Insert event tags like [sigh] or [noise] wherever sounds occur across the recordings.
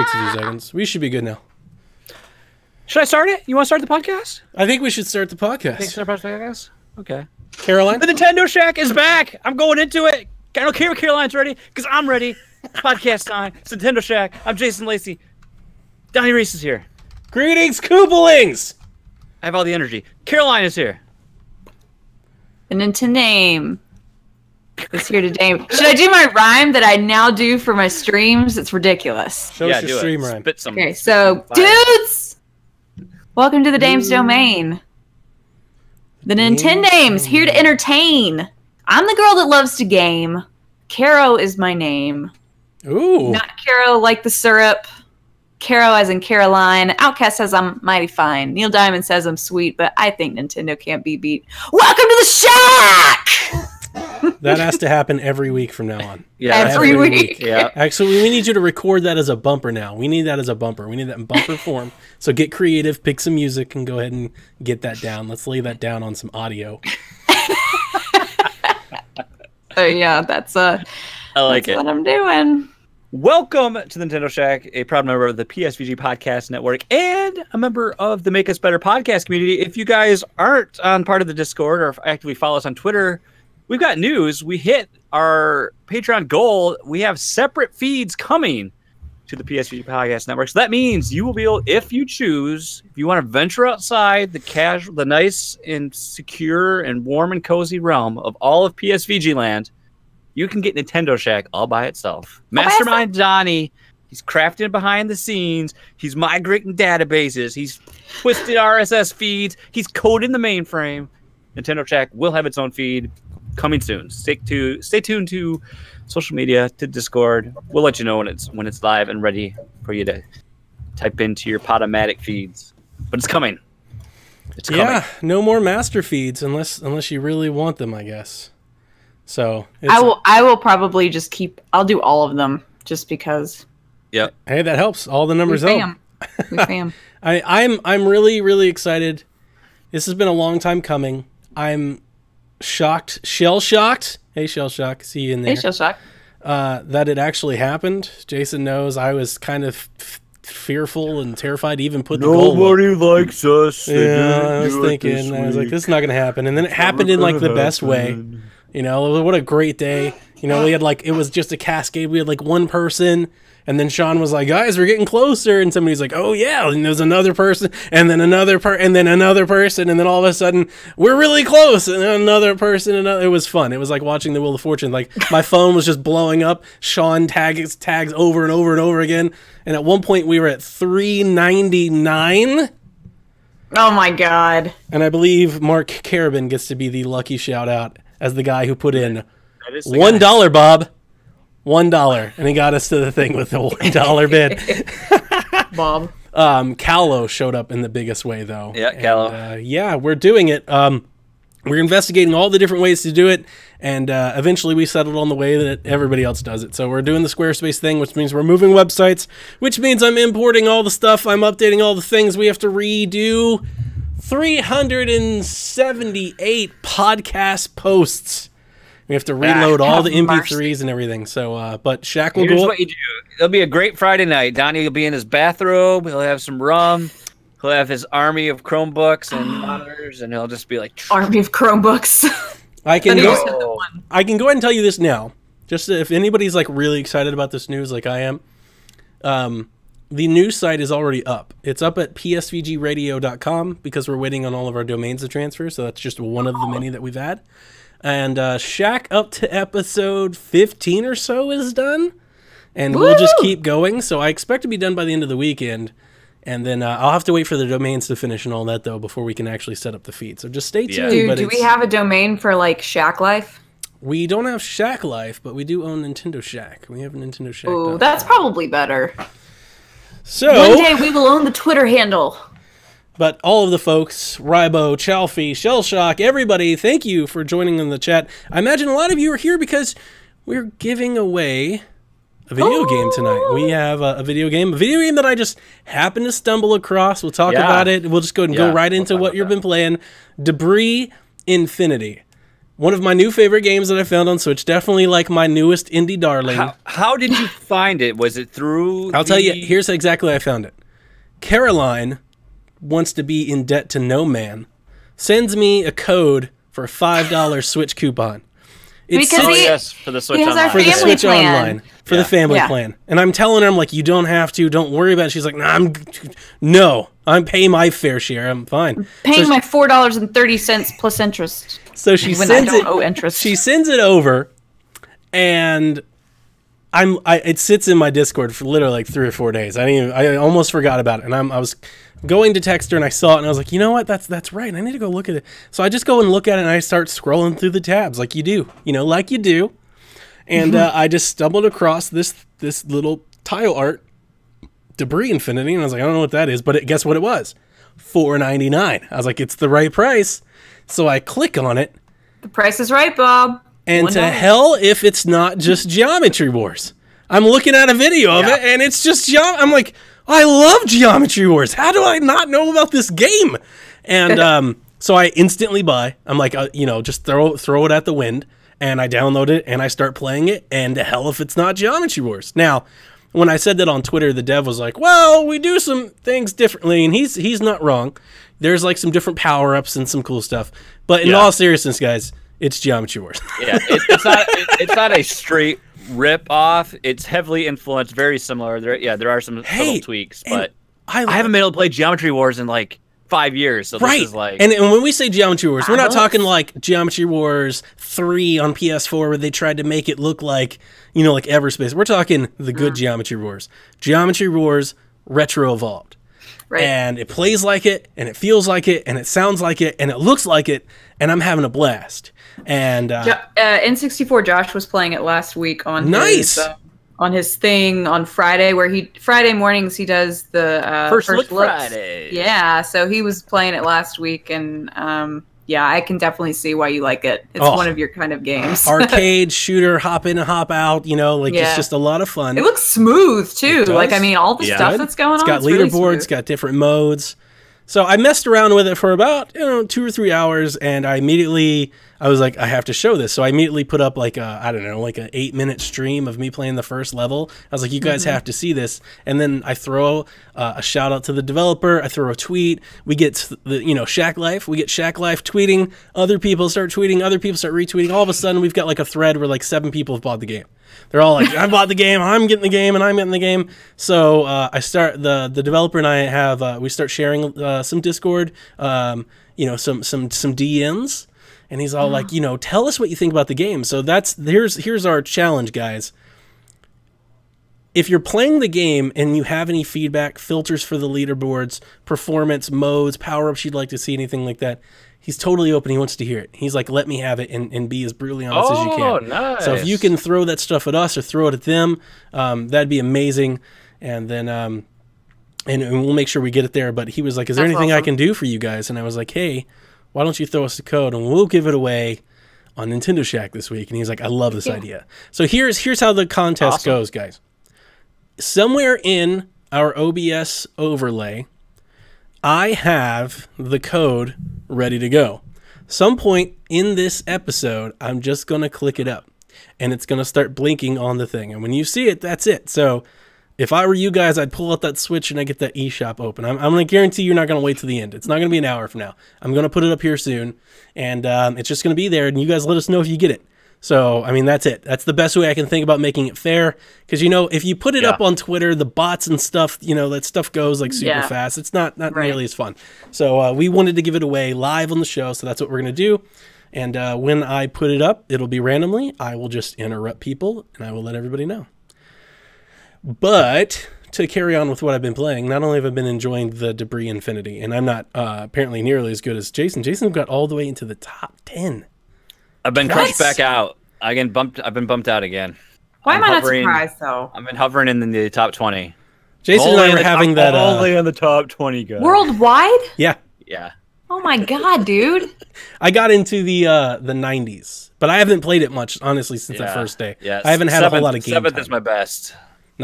takes a few seconds. We should be good now. Should I start it? You want to start the podcast? I think we should start the podcast. Think start the podcast? Okay. Caroline? The Nintendo Shack is back. I'm going into it. I don't care if Caroline's ready, because I'm ready. It's podcast time. It's Nintendo Shack. I'm Jason Lacey. Donnie Reese is here. Greetings, Koopalings! I have all the energy. Caroline is here. The Nintendo name is here today. Should I do my rhyme that I now do for my streams? It's ridiculous. Show yeah, us your do stream it. rhyme. Spit some. Okay, so Fire. dudes, welcome to the Dames Domain. The Nintendo names here to entertain. I'm the girl that loves to game. Caro is my name. Ooh. Not Caro like the syrup. Caro as in Caroline. OutKast says I'm mighty fine. Neil Diamond says I'm sweet, but I think Nintendo can't be beat. Welcome to the shack! That has to happen every week from now on. Yeah. Every every week. Yeah. Actually, we need you to record that as a bumper now. We need that as a bumper. We need that in bumper [laughs] form. So get creative, pick some music, and go ahead and get that down. Let's lay that down on some audio. [laughs] Oh yeah, that's uh I like that's it. what I'm doing. Welcome to the Nintendo Shack, a proud member of the PSVG Podcast Network and a member of the Make Us Better podcast community. If you guys aren't on part of the Discord or actively follow us on Twitter, we've got news. We hit our Patreon goal. We have separate feeds coming to the PSVG Podcast Network. So that means you will be able, if you choose, if you want to venture outside the casual, the nice and secure and warm and cozy realm of all of PSVG land, you can get Nintendo Shack all by itself. Mastermind Johnny, he's crafting behind the scenes. He's migrating databases. He's twisted RSS feeds. He's coding the mainframe. Nintendo Shack will have its own feed coming soon. Stay to stay tuned to social media to Discord. We'll let you know when it's when it's live and ready for you to type into your Podomatic feeds. But it's coming. It's coming. Yeah, no more master feeds unless unless you really want them, I guess. So it's, I will I will probably just keep I'll do all of them just because Yeah. hey, that helps. All the numbers help. fam. We fam. [laughs] I, I'm I'm really really excited. This has been a long time coming. I'm shocked, shell shocked. Hey, shell shock, see you in there. Hey Shell Shock. uh, that it actually happened. Jason knows I was kind of f- fearful and terrified to even put the goal. up. Nobody likes us. Yeah, I was do it this thinking. I was like, this is not gonna happen, and then it happened in like the best way. You know, what a great day. You know, we had like it was just a cascade. We had like one person, and then Sean was like, "Guys, we're getting closer," and somebody's like, "Oh yeah," and there's another person, and then another per, and then another person, and then all of a sudden we're really close, and then another person, and another. It was fun. It was like watching the Wheel of Fortune. Like my phone was just blowing up. Sean tags tags over and over and over again, and at one point we were at three ninety nine. Oh my god. And I believe Mark Carabin gets to be the lucky shout out as the guy who put in That is the one guy. dollar, Bob. One dollar. And he got us to the thing with the one [laughs] dollar bid. [laughs] Bob. Um, Callow showed up in the biggest way though. Yeah, And, Callow. uh, yeah, we're doing it. Um, we're investigating all the different ways to do it, and uh, eventually we settled on the way that everybody else does it. So we're doing the Squarespace thing, which means we're moving websites, which means I'm importing all the stuff, I'm updating all the things we have to redo. 378 podcast posts. We have to reload all the [laughs] MP3s mercy. and everything. So, uh, but Shack will Here's go. what you do. It'll be a great Friday night. Donnie will be in his bathrobe. He'll have some rum. He'll have his army of Chromebooks and [gasps] monitors, and he'll just be like, Army of Chromebooks. I [laughs] can go. just had the one. I can go ahead and tell you this now. Just if anybody's like really excited about this news, like I am, um, the news site is already up. It's up at psvgradio.com because we're waiting on all of our domains to transfer. So that's just one of the many that we've had. And uh, Shack up to episode 15 or so is done. And we'll just keep going. So I expect to be done by the end of the weekend. And then uh, I'll have to wait for the domains to finish and all that, though, before we can actually set up the feed. So just stay tuned. Yeah. Dude, but do we have a domain for like Shack Life? we don't have Shack Life, but we do own Nintendo Shack. We have a Nintendo Shack. Oh, that's probably better. so, One day we will own the Twitter handle. But all of the folks, Rybo, Chalfie, Shellshock, everybody, thank you for joining in the chat. I imagine a lot of you are here because we're giving away a video game tonight. We oh. have a, a video game, a video game that I just happened to stumble across. We'll talk Yeah. about it. We'll just go and Yeah, go right we'll into what you've that. been playing. Debris Infinity. one of my new favorite games that I found on Switch. Definitely like my newest indie darling. How, how did you find it? Was it through? I'll tell you. Here's exactly how I found it. Caroline wants to be in debt to no man. Sends me a code for a five dollar [sighs] Switch coupon. It's Because sits- Oh he- yes, for the Switch he has our for Online. the Switch plan. Online for Yeah. the family Yeah. plan. And I'm telling her, I'm like, you don't have to. Don't worry about it. She's like, nah, I'm no. I'm paying my fair share. I'm fine. Paying so, my four dollars and thirty cents plus interest so she when I sends don't it. owe interest. She sends it over, and I'm I it sits in my Discord for literally like three or four days. I didn't even, I almost forgot about it, and I'm I was going to text her and I saw it and I was like, you know what? That's that's right. I need to go look at it. So I just go and look at it and I start scrolling through the tabs like you do, you know, like you do. And uh, I just stumbled across this this little tile art debris infinity and I was like, I don't know what that is, but it, guess what it was? Four ninety nine. I was like, it's the right price. So I click on it the price is right, Bob. and One to dollar. hell if it's not just Geometry Wars. I'm looking at a video of Yeah. it and it's just Geom- I'm like, I love Geometry Wars. How do I not know about this game? And [laughs] um, so I instantly buy. I'm like, uh, you know, just throw throw it at the wind, and I download it and I start playing it. And hell if it's not Geometry Wars. Now, when I said that on Twitter, the dev was like, "Well, we do some things differently," and he's he's not wrong. There's like some different power ups and some cool stuff. But in Yeah. all seriousness, guys, it's Geometry Wars. Yeah, it, it's not. It, it's not a straight rip off. It's heavily influenced, very similar. There, yeah, there are some Hey, little tweaks, but I, I haven't been able to play Geometry Wars in like five years. So right. this is like, and, and when we say Geometry Wars, we're not talking like Geometry Wars 3 on PS4 where they tried to make it look like, you know, like Everspace. We're talking the good Geometry Wars. Geometry Wars retro evolved. Right. And it plays like it, and it feels like it, and it sounds like it, and it looks like it, and I'm having a blast. And uh, Jo- uh, N64 Josh was playing it last week on Nice. his, uh, on his thing on Friday where he Friday mornings he does the uh, First Look looks. Fridays. Yeah, so he was playing it last week and um, yeah, I can definitely see why you like it. It's Oh. one of your kind of games. [laughs] arcade shooter, hop in and hop out, you know, like it's just a lot of fun. it looks smooth too. Like I mean, all the Yeah. stuff that's going It's on. got it's really leaderboards, smooth. got different modes. So I messed around with it for about you know two or three hours, and I immediately I was like, I have to show this. So I immediately put up like a I don't know like an eight minute stream of me playing the first level. I was like, you guys Mm-hmm. have to see this. And then I throw uh, a shout out to the developer. I throw a tweet. We get the you know Shack Life. We get Shack Life tweeting. Other people start tweeting. Other people start retweeting. All of a sudden, we've got like a thread where like seven people have bought the game. They're all like, "I bought the game. I'm getting the game, and I'm getting the game." So uh, I start the the developer and I have uh, we start sharing uh, some Discord, um, you know, some some some DMs, and he's all like, you know, tell us what you think about the game. So that's here's here's our challenge, guys. If you're playing the game and you have any feedback, filters for the leaderboards, performance modes, power ups you'd like to see, anything like that, he's totally open. He wants to hear it. He's like, let me have it and, and be as brutally honest as you Oh, can. nice. So if you can throw that stuff at us or throw it at them, um, that'd be amazing. And then, um, and, and we'll make sure we get it there. But he was like, "Is there That's anything I can do for you guys?" And I was like, "Hey, why don't you throw us the code and we'll give it away on Nintendo Shack this week?" And he's like, "I love this Yeah. idea." So here's here's how the contest Awesome. goes, guys. Somewhere in our OBS overlay, I have the code ready to go. Some point in this episode, I'm just going to click it up and it's going to start blinking on the thing. And when you see it, that's it. So if I were you guys, I'd pull out that switch and I get that eShop open. I'm, I'm going to guarantee you're not going to wait to the end. It's not going to be an hour from now. I'm going to put it up here soon and um, it's just going to be there. And you guys let us know if you get it. So, I mean, that's it. That's the best way I can think about making it fair. Because, you know, if you put it Yeah. up on Twitter, the bots and stuff, you know, that stuff goes like super Yeah. fast. It's not, not Right. nearly as fun. So, uh, we wanted to give it away live on the show. So, that's what we're going to do. And uh, when I put it up, it'll be randomly. I will just interrupt people and I will let everybody know. But to carry on with what I've been playing, not only have I been enjoying the Debris Infinity, and I'm not uh, apparently nearly as good as Jason. Jason got all the way into the top 10. I've been Twice. crunched back out. I get bumped. I've been bumped out again. Why I'm am I not hovering- surprised though? I've been hovering in the top twenty. Jason and I were having that. Uh, only in the top twenty, guys. Worldwide? yeah, Yeah. Oh my god, dude! [laughs] I got into the uh, the 90s, but I haven't played it much, honestly, since that Yeah. first day. Yeah. I haven't had a whole lot of game Seventh time. is my best.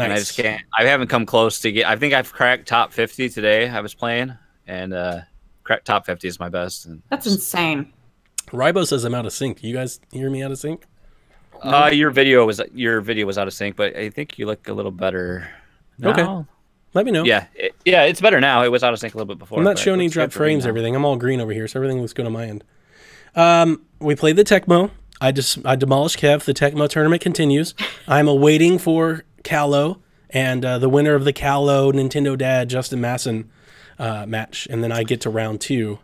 And I just can't. I haven't come close to get. I think I've cracked top fifty today. I was playing, and uh, cracked top fifty is my best. And That's insane. Ribo says I'm out of sync. You guys hear me out of sync? Uh, your video was your video was out of sync, but I think you look a little better. Now. Okay. Let me know. Yeah, it, yeah, it's better now. It was out of sync a little bit before. I'm not showing any looks drop good for me frames. Everything. I'm all green over here, so everything looks good on my end. Um, we played the Tecmo. I just I demolished Kev. The Tecmo tournament continues. I'm awaiting for Callow and uh, the winner of the Callow Nintendo Dad Justin Masson uh, match, and then I get to round two.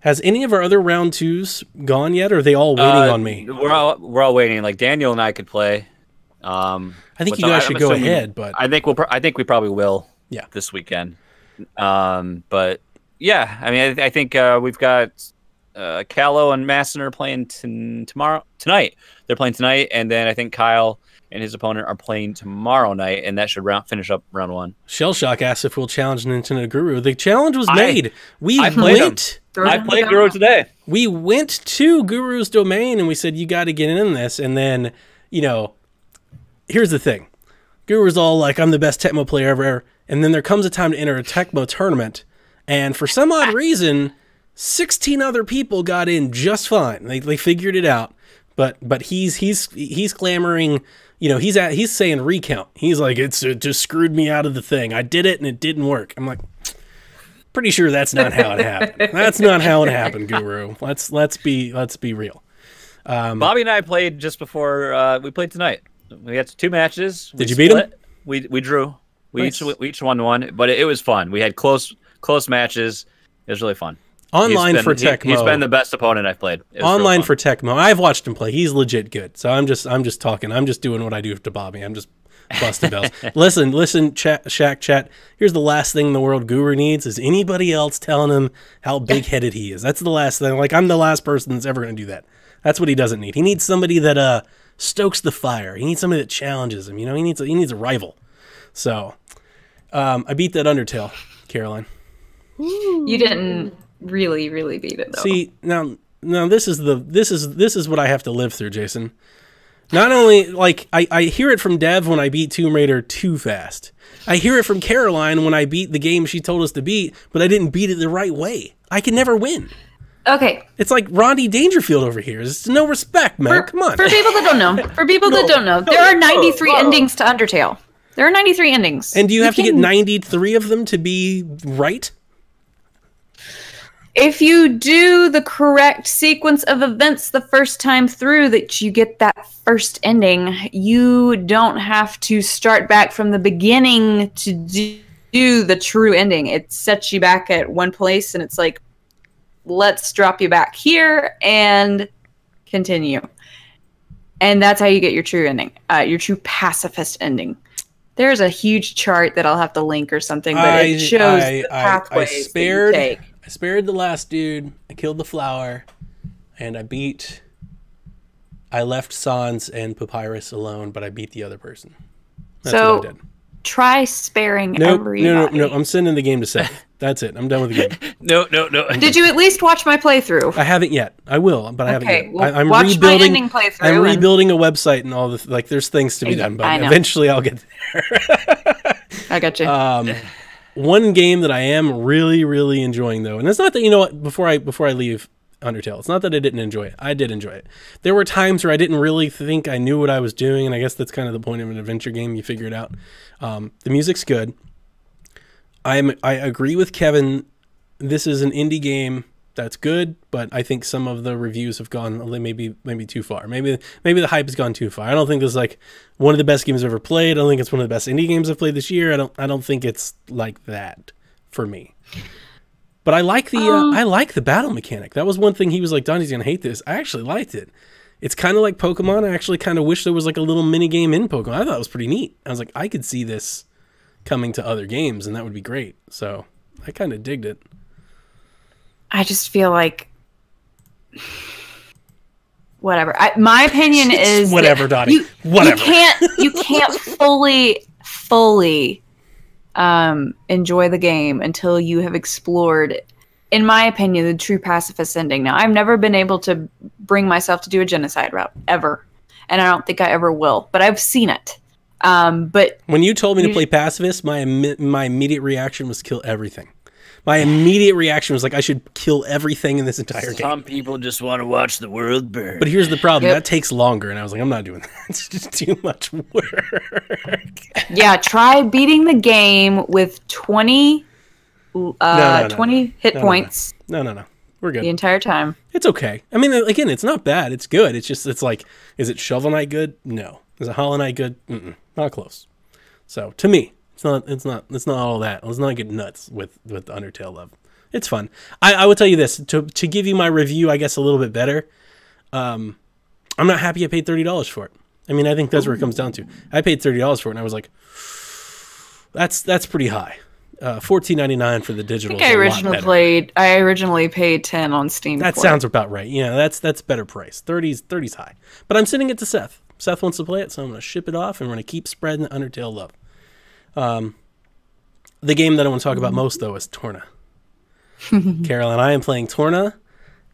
Has any of our other round twos gone yet, or are they all waiting Uh, on me? We're all we're all waiting. Like Daniel and I could play. Um, I think you guys I'm should go assuming- ahead, but I think we'll. I think we probably will. Yeah. This weekend. Um, but yeah, I mean, I, I think uh, we've got uh, Callow and Masson are playing t- tomorrow tonight. They're playing tonight, and then I think Kyle and his opponent are playing tomorrow night, and that should round, finish up round one. Shell Shock asked if we'll challenge Nintendo Guru. The challenge was I- made. we I went. I played. Guru today. we went to Guru's domain and we said, you got to get in this. And then, you know, here's the thing Guru's all like, I'm the best Tecmo player ever. And then there comes a time to enter a Tecmo tournament. And for some odd reason, 16 other people got in just fine. They, they figured it out. But but he's he's he's clamoring, you know, he's at he's saying recount. He's like it's it just screwed me out of the thing. I did it and it didn't work. I'm like pretty sure that's not how it happened. [laughs] That's not how it happened, Guru. Let's let's be let's be real. Um, Bobby and I played just before uh, we played tonight. We had two matches. We Did you beat him? We we drew. We Nice. each we each won one, but it, it was fun. We had close close matches. It was really fun. Online He's for been, he- Tecmo. he's been the best opponent I've played. It was real online fun. for Tecmo. I've watched him play. He's legit good. So I'm just I'm just talking. I'm just doing what I do to Bobby. I'm just busting bells. [laughs] listen, listen, chat, Shack, chat. Here's the last thing the world Guru needs is anybody else telling him how big headed he is. That's the last thing. Like I'm the last person that's ever going to do that. That's what he doesn't need. He needs somebody that uh stokes the fire. He needs somebody that challenges him. You know, he needs a, he needs a rival. So um, I beat that Undertale, Caroline. You didn't really, really beat it though. See now, now this is the this is this is what I have to live through, Jason. Not only like I, I hear it from Dev when I beat Tomb Raider too fast. I hear it from Caroline when I beat the game she told us to beat, but I didn't beat it the right way. I can never win. okay, It's like Rodney Dangerfield over here. It's no respect, man. for, Come on. for people that don't know, for people that [laughs] don't know, there are 93 endings to Undertale. There are 93 endings. and do you have to get 93 of them to be right? If you do the correct sequence of events the first time through that you get that first ending you don't have to start back from the beginning to do, do the true ending. It sets you back at one place and it's like let's drop you back here and continue. And that's how you get your true ending uh, your true pacifist ending. There's a huge chart that i'll have to link or something but I- it shows I- the I- I pathways that you spared- take. I spared the last dude. I killed the flower, and I beat. I left Sans and Papyrus alone, but I beat the other person. That's So, what I did. try sparing Nope, everybody. no, no, no. I'm sending the game to Seth. [laughs] That's it. I'm done with the game. [laughs] no, no, no. Did you at least watch my playthrough? I haven't yet. I will, but I haven't Okay, yet. well, I, I'm watch my rebuilding. ending playthrough I'm and- rebuilding a website and all the like. There's things to be done, but eventually I'll get there. I got you. [laughs] Um, one game that I am really, really enjoying though, and it's not that you know what. Before I before I leave Undertale, it's not that I didn't enjoy it. I did enjoy it. There were times where I didn't really think I knew what I was doing, and I guess that's kind of the point of an adventure game. You figure it out. Um, the music's good. I'm I agree with Kevin. This is an indie game that's good, but I think some of the reviews have gone maybe maybe too far. Maybe maybe the hype has gone too far. I don't think this is like one of the best games I've ever played. I don't think it's one of the best indie games I've played this year. I don't I don't think it's like that for me. But I like the uh, I like the battle mechanic. That was one thing he was like, Donnie's gonna hate this. I actually liked it. It's kind of like Pokemon. I actually kind of wish there was like a little mini game in Pokemon. I thought it was pretty neat. I was like, I could see this coming to other games, and that would be great. So I kind of digged it. I just feel like whatever. I, my opinion is Whatever, Dottie. You, Whatever. You can't you can't [laughs] fully fully um, enjoy the game until you have explored, in my opinion, the true pacifist ending. Now, I've never been able to bring myself to do a genocide route ever, and I don't think I ever will. But I've seen it. Um, but When you told me to play pacifist, my my immediate reaction was kill everything. My immediate reaction was like, I should kill everything in this entire game. Some people just want to watch the world burn. But here's the problem: Yep. that takes longer, and I was like, I'm not doing [laughs] that. It's just too much work. Yeah, try beating the game with 20 uh no, no. 20 hit No, no, no. points No, no, no. We're good. the entire time. It's okay. I mean, again, it's not bad. It's good. It's just, it's like, is it Shovel Knight good? No. Is it Hollow Knight good? Mm-mm, not close. So to me, it's not, it's not, it's not all that. Let's not get nuts with with the Undertale love. It's fun. I, I would tell you this to to give you my review, I guess a little bit better. Um, I'm not happy I paid thirty dollars for it. I mean, I think that's where it comes down to. I paid thirty dollars for it, and I was like, that's that's pretty high. Uh, Fourteen ninety nine for the I digital. think I a lot originally played I originally paid 10 on Steam. That sounds it. about right. Yeah, that's that's better price. 30's 30's high. But I'm sending it to Seth. Seth wants to play it, so I'm going to ship it off and we're going to keep spreading the Undertale love. Um, the game that I want to talk about most though is Torna. [laughs] Caroline, I am playing Torna,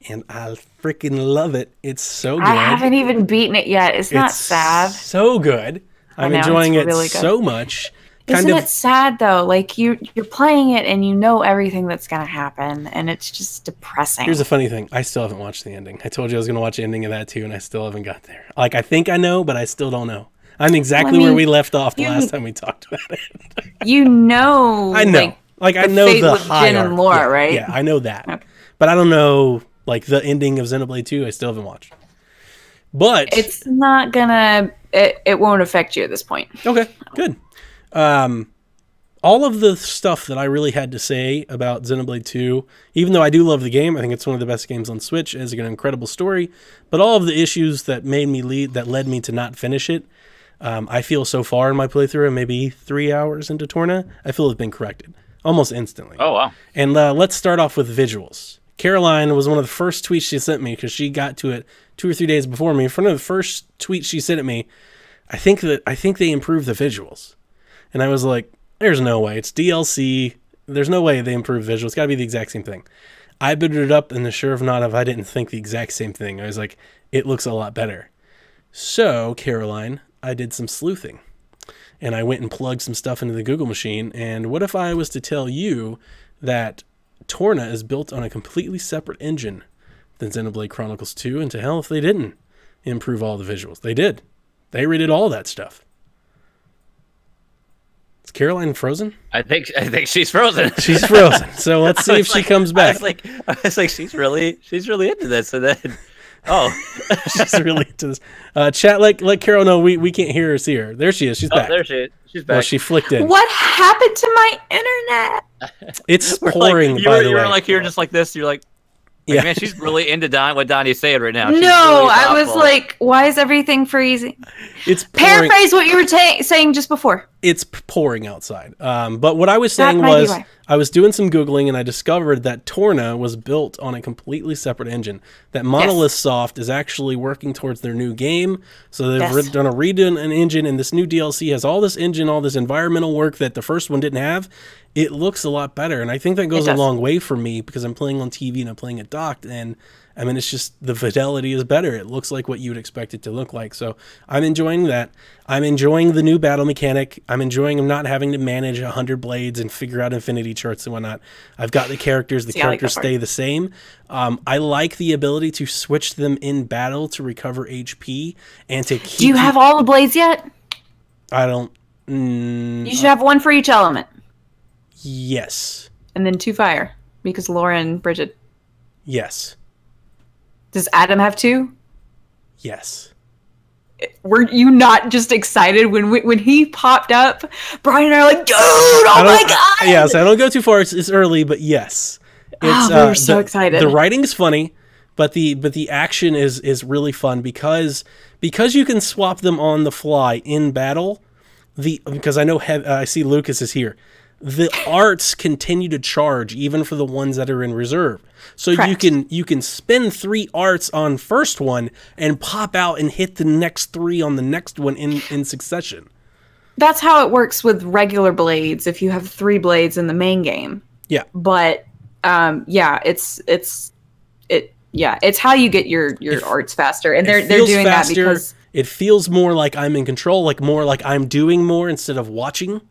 and I freaking love it. It's so good. I haven't even beaten it yet. It's not it's sad? So good. I'm know, enjoying it really so much. Isn't of it sad though? Like you you're playing it and you know everything that's gonna happen, and it's just depressing. Here's a funny thing. I still haven't watched the ending. I told you I was going to watch the ending of that too, and I still haven't got there. Like, I think I know, but I still don't know. I'm exactly where mean, we left off the you- last time we talked about it. [laughs] you know, I know. like, Like, I know the Jin and. Lora, yeah, right? Yeah, I know that. Okay. But I don't know, like, the ending of Xenoblade 2. I still haven't watched. But it's not gonna. It, it won't affect you at this point. Okay, good. Um, all of the stuff that I really had to say about Xenoblade 2, even though I do love the game, I think it's one of the best games on Switch. It has an incredible story, but all of the issues that made me lead, that led me to not finish it, um, I feel so far in my playthrough, maybe three hours into Torna, I feel have been corrected almost instantly. oh wow. And uh, let's start off with visuals. Caroline was one of the first tweets she sent me because she got to it two or three days before me. In front of the first tweet she sent at me, I think that I think they improved the visuals, and I was like, "There's no way. It's DLC. There's no way they improved visuals. It's got to be the exact same thing." I booted it up, and the sure of not if I didn't think the exact same thing. I was like, "It looks a lot better." So Caroline, I did some sleuthing and I went and plugged some stuff into the Google machine. And what if I was to tell you that Torna is built on a completely separate engine than Xenoblade Chronicles 2? And to hell if they didn't improve all the visuals. They did. They redid all that stuff. Is Caroline frozen? I think I think she's frozen. [laughs] She's frozen. So [laughs] let's see if was she like- comes I back. was like, I was like, she's really, she's really into this. And then, oh, [laughs] She's really into this. Uh, chat, let, let Carol know we, we can't hear her, see her. There she is. She's oh, back. there she, is. she's back. well, she flicked in. What happened to my internet? [laughs] It's pouring, like, you by were, the you way. were like, you're just like this. You're like, yeah. man, she's really into Don, what Donnie's saying right now. She's No, really I was like, why is everything freezing? it's pouring. Paraphrase what you were ta- saying just before. It's pouring outside. Um, but what I was saying was. I was doing some googling and I discovered that Torna was built on a completely separate engine. That Monolith Soft is actually working towards their new game. So they've Yes. re- done a redone an engine, and this new DLC has all this engine, all this environmental work that the first one didn't have. It looks a lot better, and I think that goes a long way for me because I'm playing on TV and I'm playing it docked, and I mean it's just the fidelity is better. It looks like what you would expect it to look like. So I'm enjoying that. I'm enjoying the new battle mechanic. I'm enjoying not having to manage a hundred blades and figure out infinity charts and whatnot. I've got the characters. The See, I like characters stay the same. Um, I like the ability to switch them in battle to recover HP and to keep. Do you have all the blades yet? I don't. Mm, You should have one for each element, yes. and then two fire because Lora and Brighid. Yes. Does Addam have two? Yes. Were you not just excited when we, when he popped up? Brian and I are like, dude, oh my god! I- yes, I don't go too far. It's, it's early, but yes, it's Oh, we were so the, excited. The writing's funny, but the but the action is is really fun because because you can swap them on the fly in battle. The because I know Hev, uh, I see Lucas is here. The arts continue to charge even for the ones that are in reserve. So you can you can spend three arts on first one and pop out and hit the next three on the next one in in succession. That's how it works with regular blades. If you have three blades in the main game, Yeah. but um, yeah, it's it's it yeah, it's how you get your your arts faster, and they're they're doing that because it feels more like I'm in control, like more like I'm doing more instead of watching.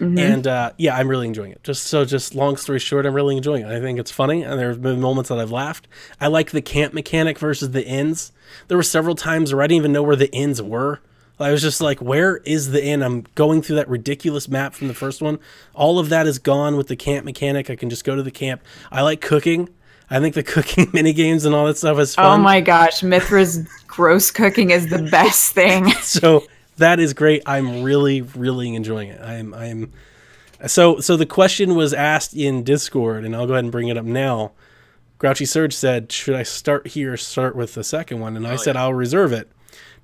And uh, yeah, I'm really enjoying it. Just so, just long story short, I'm really enjoying it. I think it's funny, and there's been moments that I've laughed. I like the camp mechanic versus the inns. There were several times where I didn't even know where the inns were. I was just like, where is the inn? I'm going through that ridiculous map from the first one. All of that is gone with the camp mechanic. I can just go to the camp. I like cooking. I think the [laughs] cooking mini games and all that stuff is fun. Oh my gosh, Mythra's gross cooking is the best thing. [laughs] so that is great. I'm really, really enjoying it. I'm, I'm. So, so the question was asked in Discord, and I'll go ahead and bring it up now. Grouchy Surge said, "Should I start here? Start with the second one?" And I oh, said, "I'll reserve it."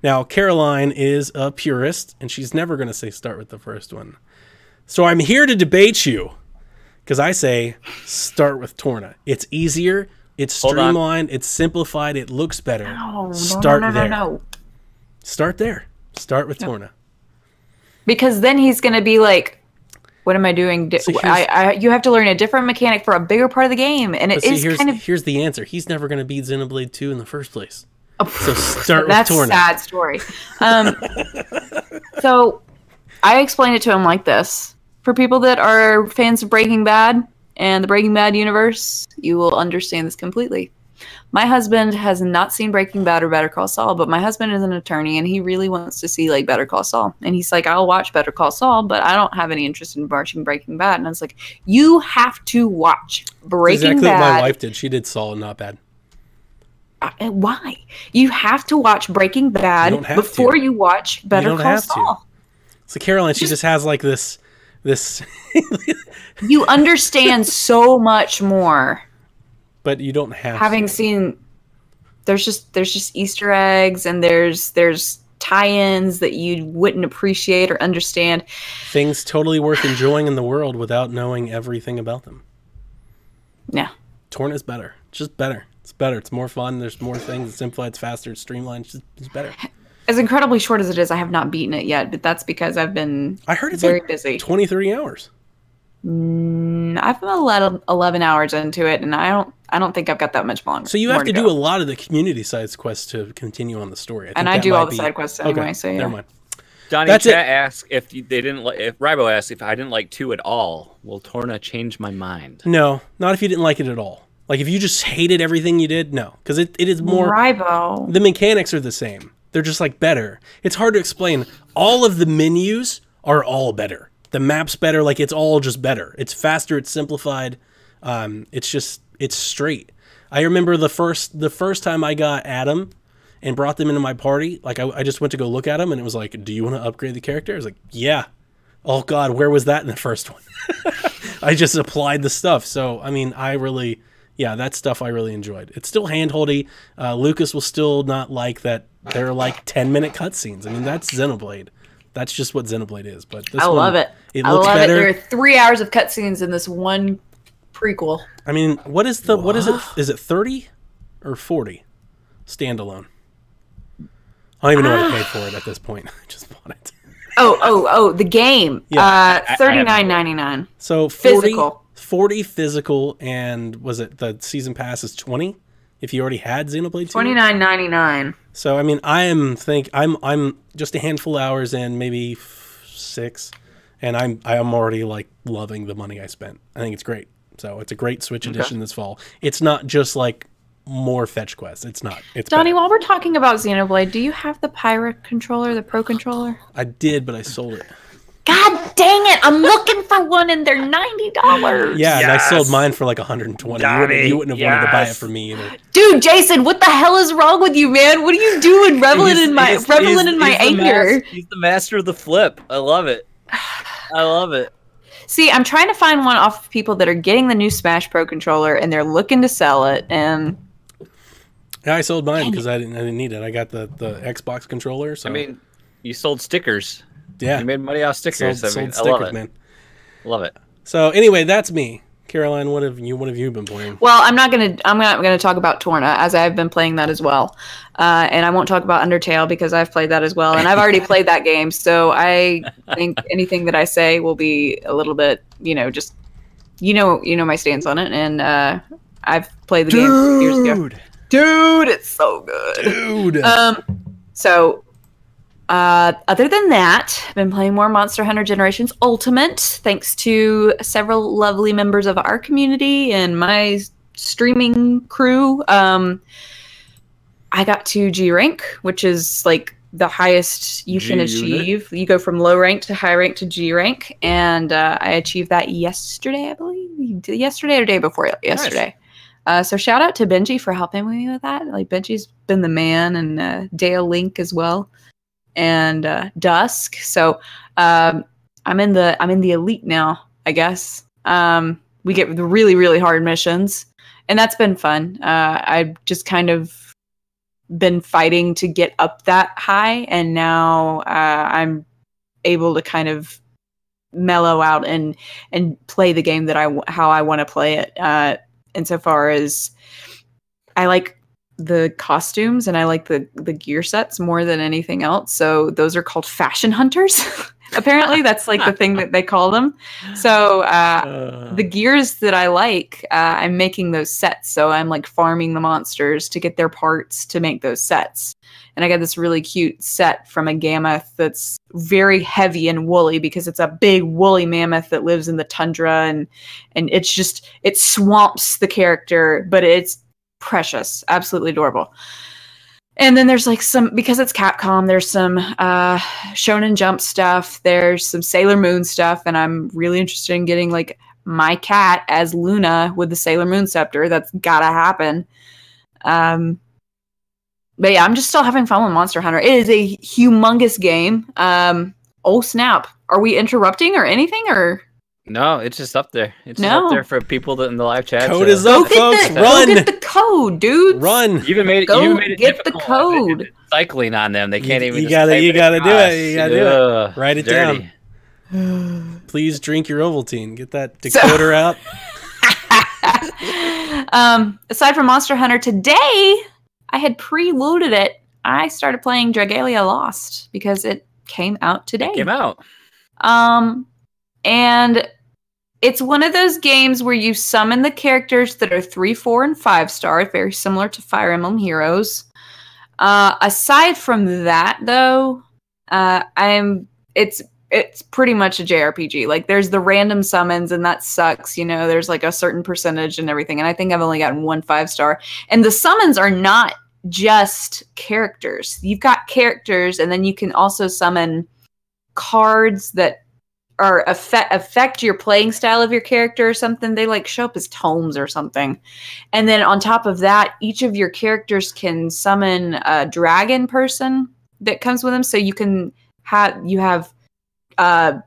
Now, Caroline is a purist, and she's never going to say start with the first one. So I'm here to debate you, because I say start with Torna. It's easier. It's streamlined. It's simplified. It looks better. No, no, start no, no, there. no, no. Start there. Start with Torna. Because then he's going to be like, what am I doing? I, I, you have to learn a different mechanic for a bigger part of the game. And it see, is here's kind of here's the answer. He's never going to beat Xenoblade 2 in the first place. Oh, So start [laughs] that's with a Torna. sad story. Um, [laughs] so I explained it to him like this: for people that are fans of Breaking Bad and the Breaking Bad universe, you will understand this completely. My husband has not seen Breaking Bad or Better Call Saul, but my husband is an attorney and he really wants to see like Better Call Saul. And he's like, I'll watch Better Call Saul, but I don't have any interest in watching Breaking Bad. And I was like, you have to watch Breaking Bad. exactly what my wife did. She did Saul, not bad. Uh, why? You have to watch Breaking Bad don't before to. you watch Better don't Call have to. Saul. So Caroline, she just has like this this You understand so much more but you don't have having to. seen. There's just there's just Easter eggs and there's there's tie-ins that you wouldn't appreciate or understand. things totally worth enjoying in the world without knowing everything about them. Yeah. Torna is better. It's just better. It's better. It's more fun. There's more things. It's simplified. It's faster. It's streamlined. It's, just, it's better. As incredibly short as it is, I have not beaten it yet, but that's because I've been I heard it's very like busy. 20, 30 hours. Mm, I've been 11, 11 hours into it, and I don't I don't think I've got that much longer. So you have to go. do a lot of the community side quests to continue on the story. I think And I do all the be- side quests anyway, so yeah. Never mind. Donnie That's Chat asks if you, they didn't like. If Ribo asks if I didn't like two at all, will Torna change my mind? No, not if you didn't like it at all. Like if you just hated everything you did, no, because it, it is more. Ribo. The mechanics are the same. They're just like better. It's hard to explain. All of the menus are all better. The map's better. Like it's all just better. It's faster. It's simplified. Um, it's just it's straight. I remember the first the first time I got Addam and brought them into my party. Like I, I just went to go look at them and it was like, "Do you want to upgrade the character?" I was like, "Yeah." Oh God, where was that in the first one? [laughs] I just applied the stuff. So I mean, I really, yeah, that stuff I really enjoyed. It's still handholdy. Uh, Lucas will still not like that. They're like ten minute cutscenes. I mean, that's Xenoblade. That's just what Xenoblade is. But this I one, love it. It I looks love better. it. There are three hours of cutscenes in this one prequel. I mean, what is the what is it? Is it thirty or forty standalone? I don't even know what I paid for it at this point. [laughs] I just bought it. Oh, oh, oh, the game. Yeah. uh, thirty nine ninety nine. So 40, Physical. 40 physical, and was it the season pass is twenty? If you already had Xenoblade 2? Twenty nine ninety nine. So I mean, I am think I'm I'm just a handful of hours in, maybe f- six, and I'm I'm already like loving the money I spent. I think it's great. So it's a great Switch edition this fall. It's not just like more fetch quests. It's not. It's Donnie, better. while we're talking about Xenoblade, do you have the Pirate controller, the Pro controller? I did, but I sold it. God dang it! I'm looking for one, and they're ninety dollars. Yeah, and I sold mine for like 120. You wouldn't, you wouldn't have wanted to buy it for me either. Dude, Jason, what the hell is wrong with you, man? What are you doing, reveling He's- in my he's- reveling he's- in my he's the anger? mas- he's the master of the flip. I love it. I love it. See, I'm trying to find one off of people that are getting the new Smash Pro controller and they're looking to sell it. And Yeah, I sold mine because I didn't I didn't need it. I got the the Xbox controller. So I mean, you sold stickers. Yeah, You made money off sold, stickers. I sold mean, I stickers, love it. man. Love it. So anyway, that's me. Caroline, what have you what have you been playing? well, I'm not gonna I'm not gonna talk about Torna as I've been playing that as well, uh, and I won't talk about Undertale because I've played that as well, and I've already [laughs] played that game. So I think anything that I say will be a little bit, you know, just you know you know my stance on it, and uh, I've played the game years ago. Dude, it's so good. dude. Um, so uh, other than that, I've been playing more Monster Hunter Generations Ultimate, thanks to several lovely members of our community and my streaming crew. Um, I got to G rank, which is like the highest you G can unit? achieve. You go from low rank to high rank to G rank, and uh, I achieved that yesterday, I believe. Yesterday or day before yesterday. Uh, so shout out to Benji for helping me with that. Like Benji's been the man, and uh, Dale Link as well, and uh, Dusk. So um, I'm in the I'm in the elite now, I guess. Um, we get really really hard missions, and that's been fun. Uh, I've just kind of been fighting to get up that high, and now uh, I'm able to kind of mellow out and and play the game that I how I want to play it. Uh, insofar as I like the costumes and I like the the gear sets more than anything else. So those are called fashion hunters. [laughs] Apparently, that's like the thing that they call them. So uh, Uh, the gears that I like, uh, I'm making those sets. So I'm like farming the monsters to get their parts to make those sets. And I got this really cute set from a gammoth that's very heavy and woolly because it's a big woolly mammoth that lives in the tundra and and it's just it swamps the character, but it's precious, absolutely adorable. And then there's like some because it's Capcom. There's some uh, Shonen Jump stuff. There's some Sailor Moon stuff, and I'm really interested in getting like my cat as Luna with the Sailor Moon scepter. That's gotta happen. Um, but yeah, I'm just still having fun with Monster Hunter. It is a humongous game. Um, oh snap! Are we interrupting or anything? Or no, it's just up there. It's just No. up there for people that in the live chat. Code to- is up, go folks. the Run. go get the code, dude. Run. You even made it. Go you even made it get the difficult. They code. Cycling on them, they can't You- even. you gotta- type you gotta do it, you gotta do it. Write it dirty. down. [sighs] Please drink your Ovaltine. Get that decoder out. [laughs] um, aside from Monster Hunter, today I had preloaded it. I started playing Dragalia Lost because it came out today. It Came out. Um, and it's one of those games where you summon the characters that are three, four, and five star, very similar to Fire Emblem Heroes. Uh, aside from that, though, uh, I'm it's it's pretty much a JRPG. Like there's the random summons, and that sucks. You know, there's like a certain percentage and everything. And I think I've only gotten one five star. And the summons are not just characters. You've got characters, and then you can also summon cards that are affect affect your playing style of your character or something. They like show up as tomes or something. And then on top of that, each of your characters can summon a dragon person that comes with them. So you can have you have uh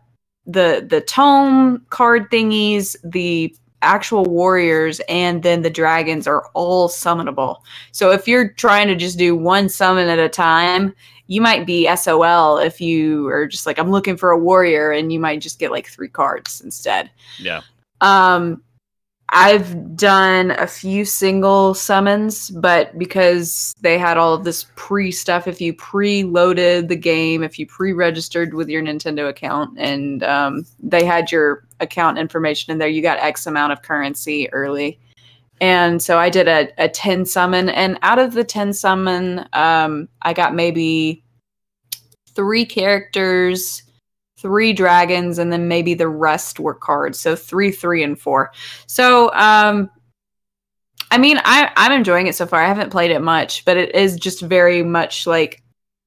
the the tome card thingies, the actual warriors, and then the dragons are all summonable. So if you're trying to just do one summon at a time, you might be SOL if you are just like I'm looking for a warrior and you might just get like three cards instead. Yeah. Um I've done a few single summons, but because they had all of this pre stuff, if you pre-loaded the game, if you pre-registered with your Nintendo account, and um, they had your account information in there, you got X amount of currency early. And so I did a, a 10 summon, and out of the 10 summon, um, I got maybe three characters, three dragons, and then maybe the rest were cards. So three, three, and four. So, um, I mean, I, I'm enjoying it so far. I haven't played it much, but it is just very much like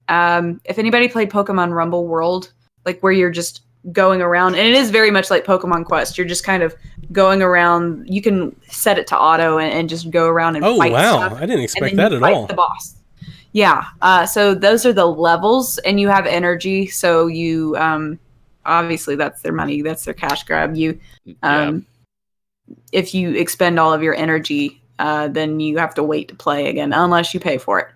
um, if anybody played Pokemon Rumble World, like where you're just going around, and it is very much like Pokemon Quest. You're just kind of going around. You can set it to auto and, and just go around and Oh fight wow! stuff I didn't and expect then that you at fight all. The boss. Yeah. Uh, so those are the levels, and you have energy. So you um, obviously that's their money. That's their cash grab. You um, if you expend all of your energy, uh, then you have to wait to play again, unless you pay for it.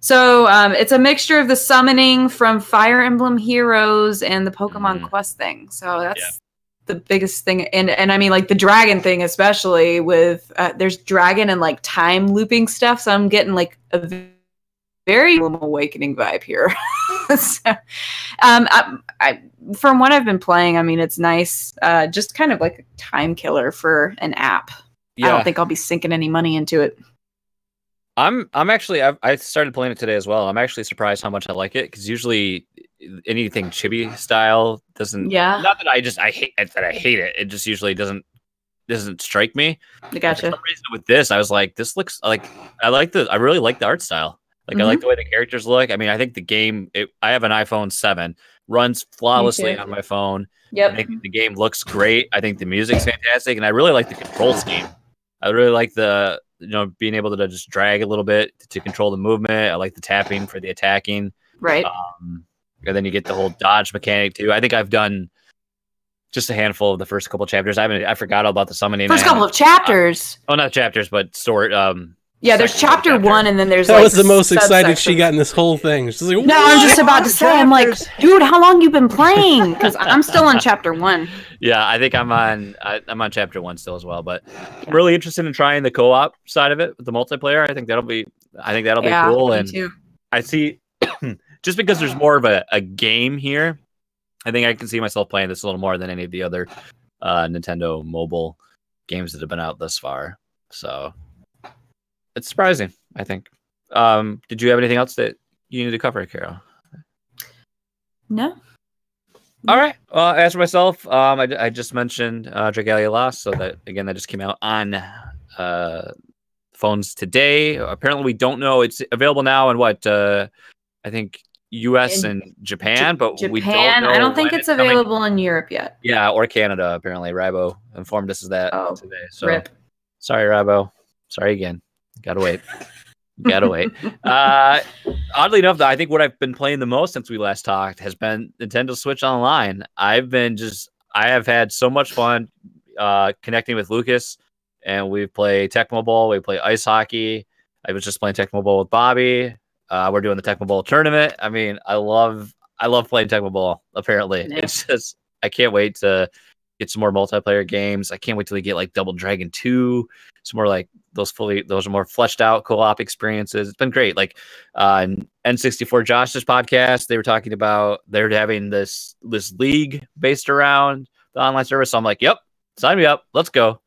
So um, it's a mixture of the summoning from Fire Emblem Heroes and the Pokemon Mhm. Quest thing. So that's Yeah. The biggest thing, and and I mean like the dragon thing, especially with uh, there's dragon and like time looping stuff. So I'm getting like a very awakening vibe here. [laughs] so, um, I, I, from what I've been playing, I mean it's nice. Uh, just kind of like a time killer for an app. I don't think I'll be sinking any money into it. I'm I'm actually I've, I started playing it today as well. I'm actually surprised how much I like it because usually anything chibi style doesn't. Yeah. Not that I just I hate that I hate it. It just usually doesn't doesn't strike me. I For gotcha. some reason with this, I was like, this looks like I like the I really like the art style. Like I like the way the characters look. I mean, I think the game. It, I have an iPhone seven, runs flawlessly on my phone. I think the game looks great. I think the music's fantastic, and I really like the control scheme. I really like the you know being able to just drag a little bit to control the movement. I like the tapping for the attacking, Right. um, and then you get the whole dodge mechanic too. I think I've done just a handful of the first couple chapters. I haven't. I forgot all about the summoning. First I couple of chapters. oh, not chapters, but sort. Um, Yeah, there's chapter chapter. one, and then there's That like was the most excited she got in this whole thing. She's like, No, I'm just about to say, I'm like, dude, how long you been playing? Because I'm still on chapter one. yeah, I think I'm on. I, I'm on chapter one still as well, but I'm really interested in trying the co-op side of it, the multiplayer. I think that'll be. I think that'll yeah, be cool, me and too. I see just because there's more of a, a game here, I think I can see myself playing this a little more than any of the other uh, Nintendo mobile games that have been out thus far. So it's surprising, I think. Um, did you have anything else that you need to cover, Carol? No. All right. Well, as for myself, um, I, I just mentioned uh, Dragalia Lost, so that again, that just came out on uh, phones today. Apparently, we don't know it's available now in what uh, I think U.S. In and Japan, but we don't know. I don't think it's coming. available in Europe yet. Yeah, or Canada. Apparently, Rabo informed us of that Oh, today. So Rip. sorry, Rabo. Sorry again. Gotta wait. [laughs] Gotta wait. Uh, oddly enough, though, I think what I've been playing the most since we last talked has been Nintendo Switch Online. I've been just, I have had so much fun uh, connecting with Lucas, and we play Tecmo Bowl, we play ice hockey. I was just playing Tecmo Bowl with Bobby. Uh, we're doing the Tecmo Bowl tournament. I mean, I love, I love playing Tecmo Bowl. Apparently, Yeah. it's just, I can't wait to get some more multiplayer games. I can't wait till we get like Double Dragon Two, some more like those fully those are more fleshed out co-op experiences. It's been great. Like uh N64 Josh's podcast, they were talking about they're having this this league based around the online service. So I'm like, yep, sign me up. Let's go.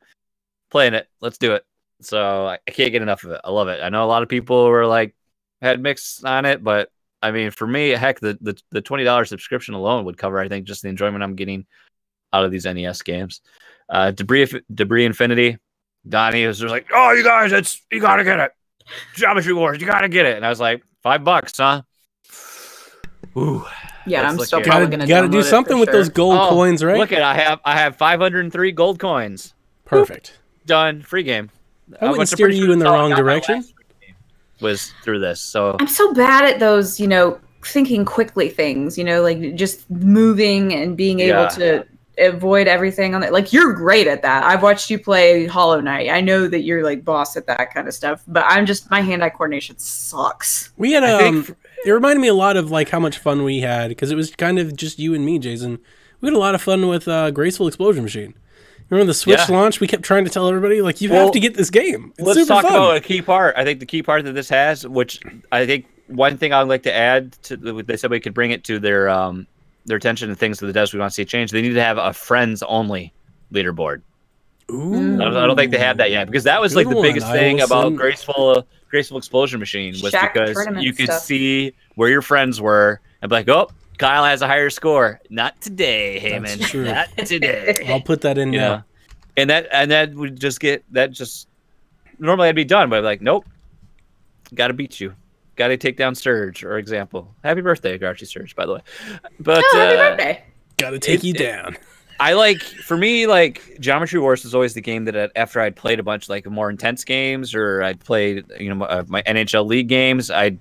Playing it. Let's do it. So I, I can't get enough of it. I love it. I know a lot of people were like had mixed on it, but I mean, for me, heck, the the, the twenty dollars subscription alone would cover, I think, just the enjoyment I'm getting out of these NES games. Uh, Debris Debris Infinity. Donnie was just like, "Oh, you guys, it's you gotta get it. Geometry Wars, you gotta get it." And I was like, five bucks, huh?" Ooh. Yeah, Let's I'm still here. probably Gotta, gonna gotta do something for with those gold Oh, coins, right? Look at I have I have 503 gold coins. Perfect. Done. Free game. I wouldn't to steer you in the that's all I wrong direction. Last free game Was through this. So I'm so bad at those, you know, thinking quickly things, you know, like just moving and being able Yeah. to avoid everything on it. Like you're great at that. I've watched you play Hollow Knight. I know that you're like boss at that kind of stuff, but I'm just my hand-eye coordination sucks. We had I um, think it reminded me a lot of like how much fun we had because it was kind of just you and me, Jason. We had a lot of fun with uh, Graceful Explosion Machine. Remember the Switch Yeah. launch? We kept trying to tell everybody like you Well, have to get this game. It's let's super talk fun. about a key part. I think the key part that this has, which I think one thing I would like to add to, they said we could bring it to their um their attention and things to the devs we want to see change. They need to have a friends only leaderboard. Ooh. I don't, I don't think they have that yet because that was Good like the one. biggest I thing about send- graceful graceful explosion machine was Shack because you could stuff. see where your friends were and be like, oh, Kyle has a higher score. Not today, That's Heyman. true. Not today. [laughs] I'll put that in you now. know, and that and that would just get that just normally I'd be done, but I'm like, nope, got to beat you. Got to take down Surge, or example. Happy birthday, Garchi Surge, by the way. But Oh, happy uh, birthday. Gotta take it- you it- down. I like for me like Geometry Wars was always the game that I- after I'd played a bunch like more intense games or I'd played you know my, uh, my NHL league games I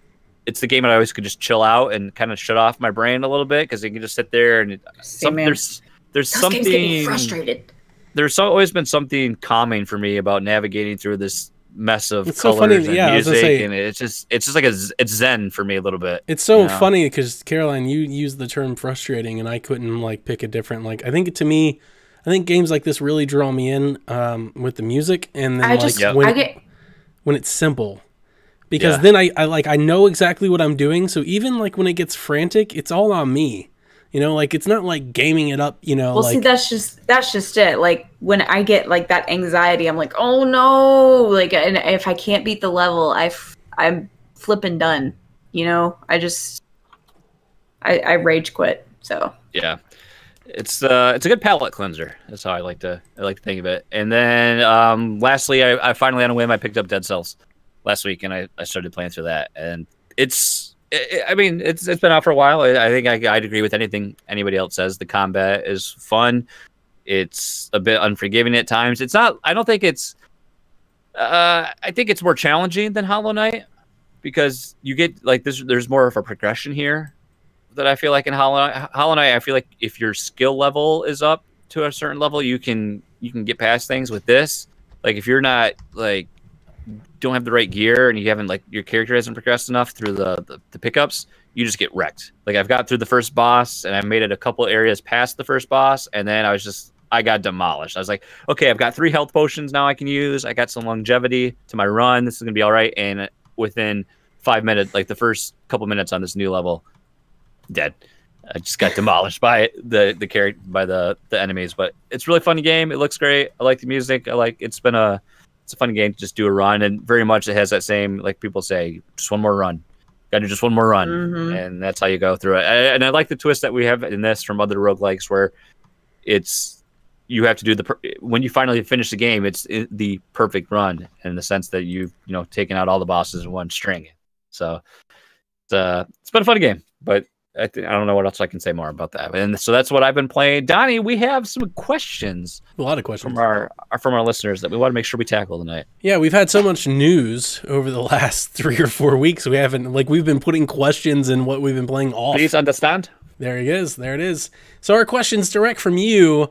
it's the game that I always could just chill out and kind of shut off my brain a little bit because you can just sit there and it, some, there's there's Those games get me something frustrated. there's so, always been something calming for me about navigating through this mess of It's so colors funny, and yeah, I was gonna music say- and it's just it's just like a z- it's zen for me a little bit It's so Yeah. funny because Caroline, you used the term frustrating, and I couldn't like pick a different. Like, I think to me, I think games like this really draw me in um, with the music, and then I like just Yep. when I it- get when it's simple because Yeah. then I, I like I know exactly what I'm doing. So even like when it gets frantic, it's all on me. You know, like it's not like gaming it up. You know, Well, like see, that's just that's just it. Like when I get like that anxiety, I'm like, oh no! Like, and if I can't beat the level, I f- I'm flipping done. You know, I just I, I rage quit. So Yeah. It's uh it's a good palate cleanser. That's how I like to I like to think of it. And then um lastly I, I finally on a whim I picked up Dead Cells last week and I, I started playing through that and it's i I mean it's it's been out for a while. I, I think I, I'd agree with anything anybody else says. The combat is fun. It's a bit unforgiving at times. It's not I don't think it's uh I think it's more challenging than Hollow Knight because you get like this there's more of a progression here that I feel like in Hollow Knight, Hollow Knight, I feel like if your skill level is up to a certain level, you can you can get past things. With this, like if you're not like don't have the right gear and you haven't like your character hasn't progressed enough through the, the the pickups, you just get wrecked. Like I've got through the first boss and I made it a couple areas past the first boss, and then I was just I got demolished. I was like, okay, I've got three health potions now I can use. I got some longevity to my run. This is gonna be all right. And within five minutes, like the first couple minutes on this new level, dead. I just got demolished by the the character by the the enemies. But it's really funny game. It looks great. I like the music. I like it's been a it's a fun game to just do a run and very much it has that same like people say just one more run. Got to do just one more run, Mhm. and that's how you go through it. I- And I like the twist that we have in this from other roguelikes where it's you have to do the per- when you finally finish the game, it's the perfect run in the sense that you've you know taken out all the bosses in one string. So it's uh, it's been a fun game, but I, th- I don't know what else I can say more about that. And so that's what I've been playing. Donnie, we have some questions A lot of questions. from our from our listeners that we want to make sure we tackle tonight. Yeah, we've had so much news over the [laughs] last three or four weeks. We haven't like we've been putting questions in what we've been playing off. Please understand. There it is. There it is. So our questions direct from you.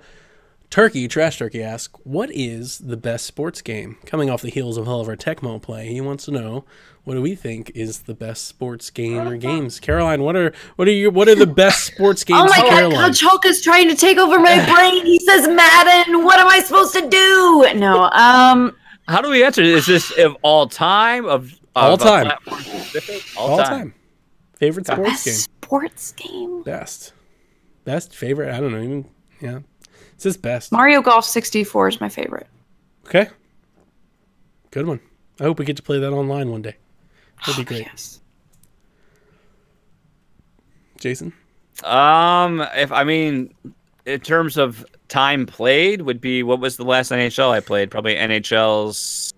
Turkey, Trash Turkey asks, what is the best sports game? Coming off the heels of all of our Tecmo play, he wants to know what do we think is the best sports game or games? Caroline, what are what are your what are the best [laughs] sports games Oh my for god, Caroline? Coach Hulk is trying to take over my [laughs] brain. He says Madden. What am I supposed to do? No, um, How do we answer? this? Is this of all time of All of a time. All, All time. time. Favorite sports best game. sports game. Best. Best favorite. I don't know even yeah. It says best. Mario Golf 64 is my favorite. Okay. Good one. I hope we get to play that online one day. That'd be great. Yes. Jason? Um, if I mean, in terms of time played, would be what was the last NHL I played? Probably NHL's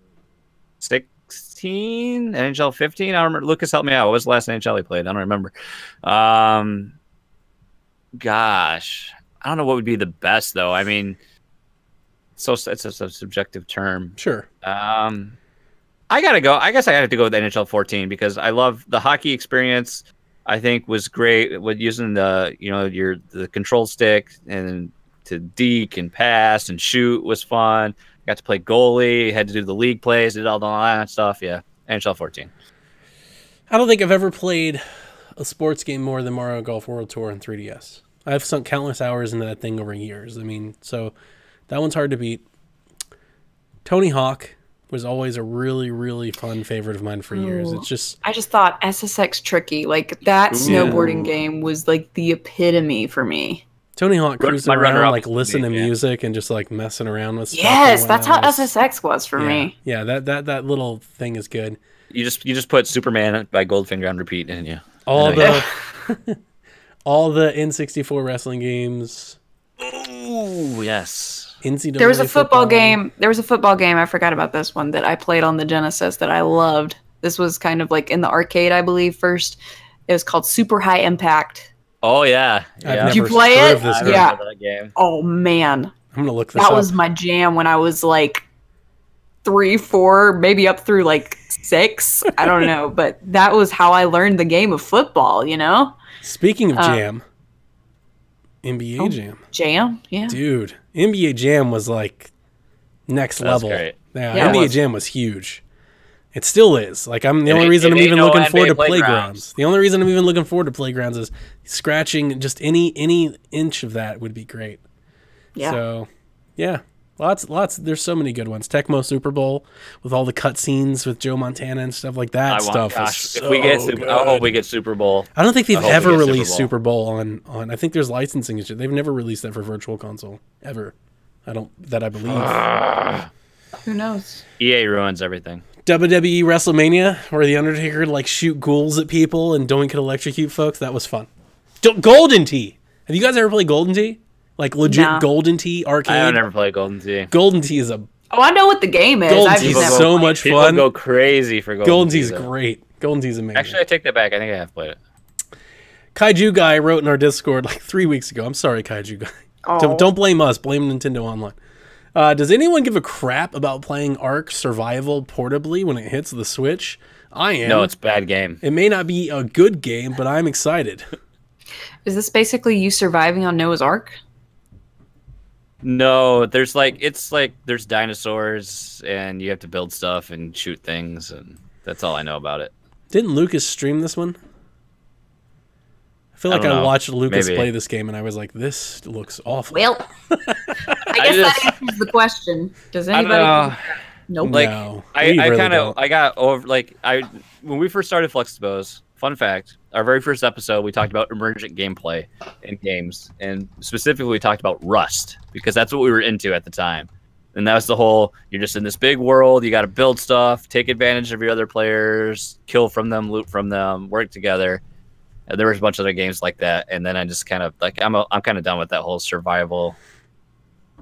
sixteen, NHL fifteen. I don't remember. Lucas, helped me out. What was the last NHL I played? I don't remember. Um, gosh, I don't know what would be the best though. I mean, so it's just a subjective term. Sure. Um, I gotta go. I guess I have to go with NHL 14 because I love the hockey experience. I think was great with using the you know your the control stick and to deke and pass and shoot was fun. Got to play goalie. Had to do the league plays. Did all that stuff. Yeah, NHL 14. I don't think I've ever played a sports game more than Mario Golf World Tour on 3DS. I've sunk countless hours into that thing over years. I mean, so that one's hard to beat. Tony Hawk was always a really, really fun favorite of mine for years. It's just I just thought SSX Tricky, like that snowboarding game was like the epitome for me. Tony Hawk Run- cruising my around, like was listening to me, yeah. music and just like messing around with stuff. Yes, that's how was- SSX was for yeah, me. Yeah, that, that that little thing is good. You just you just put Superman by Goldfinger on repeat, didn't you? All the [laughs] all the N64 wrestling games, Ooh, yes. NCAA There was a football game. There was a football game. I forgot about this one that I played on the Genesis that I loved. This was kind of like in the arcade, I believe. First, it was called Super High Impact. Oh yeah. Yeah. Did you play it? this game. Yeah. game. Oh man, I'm gonna look this that up. was my jam when I was like three, four, maybe up through like six. I don't know, [laughs] but that was how I learned the game of football. You know, Speaking of Uh, Jam, NBA oh. Jam, jam. Yeah. dude, NBA Jam was like next That's level. great. Yeah, Yeah, NBA was. Jam was huge. It still is. Like I'm the It only reason I'm even no looking forward to playgrounds. playgrounds. The only reason I'm even looking forward to playgrounds is scratching just any any inch of that would be great. Yeah. So, yeah, lots, lots. There's so many good ones. Tecmo Super Bowl with all the cutscenes with Joe Montana and stuff like that. I stuff want, was gosh, so if we get Super, I hope we get Super Bowl. I don't think they've I hope we ever get Super released Bowl. Super Bowl on on. I think there's licensing issue. They've never released that for Virtual Console ever. I don't that I believe. [sighs] Who knows? EA ruins everything. WWE WrestleMania where the Undertaker would, like shoot ghouls at people and Doink could electrocute folks. That was fun. Do- Golden Tee. Have you guys ever played Golden Tee? Like legit No. Golden Tee arcade. I don't ever play Golden Tee. Golden Tee is a Oh, I know what the game is. Golden I've Tee's so played. much People fun. go crazy for Golden, Golden Tee, Tee's though. great. Golden Tee's amazing. Actually, I take that back. I think I have played it. Kaiju guy wrote in our Discord like three weeks ago. I'm sorry, Kaiju guy. [laughs] Oh. Don't, don't blame us. Blame Nintendo Online. Uh, does anyone give a crap about playing Ark Survival portably when it hits the Switch? I am. No, it's a bad game. It may not be a good game, but I'm excited. [laughs] Is this basically you surviving on Noah's Ark? No, there's like it's like there's dinosaurs and you have to build stuff and shoot things and that's all I know about it. Didn't Lucas stream this one? I feel like don't I, watched Lucas Maybe. play this game and I was like, this looks awful. Well, [laughs] I guess just- that answers the question. Does anybody? know. Nope. Like No, I, I really kind of. I got over like I when we first started Flexibles. Fun fact: our very first episode, we talked about emergent gameplay in games, and specifically we talked about Rust because that's what we were into at the time. And that was the whole: you're just in this big world, you got to build stuff, take advantage of your other players, kill from them, loot from them, work together. And there was a bunch of other games like that, and then I just kind of like I'm a, I'm kind of done with that whole survival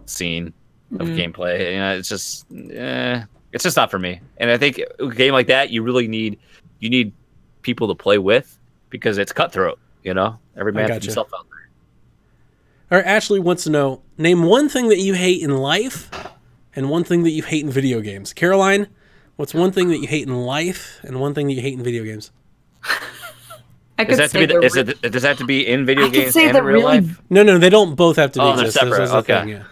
scene of Mhm. gameplay. You know, it's just eh, it's just not for me. And I think a game like that, you really need you need people to play with because it's cutthroat. You know, every man for gotcha. himself out there. All right, Ashley wants to know name one thing that you hate in life and one thing that you hate in video games. Caroline, what's one thing that you hate in life and one thing that you hate in video games? I Does that have to be? The, the is it? Does that have to be in video I games say and in real really- life? No, no, they don't both have to be Oh, they're exist. There's- separate, there's okay. thing,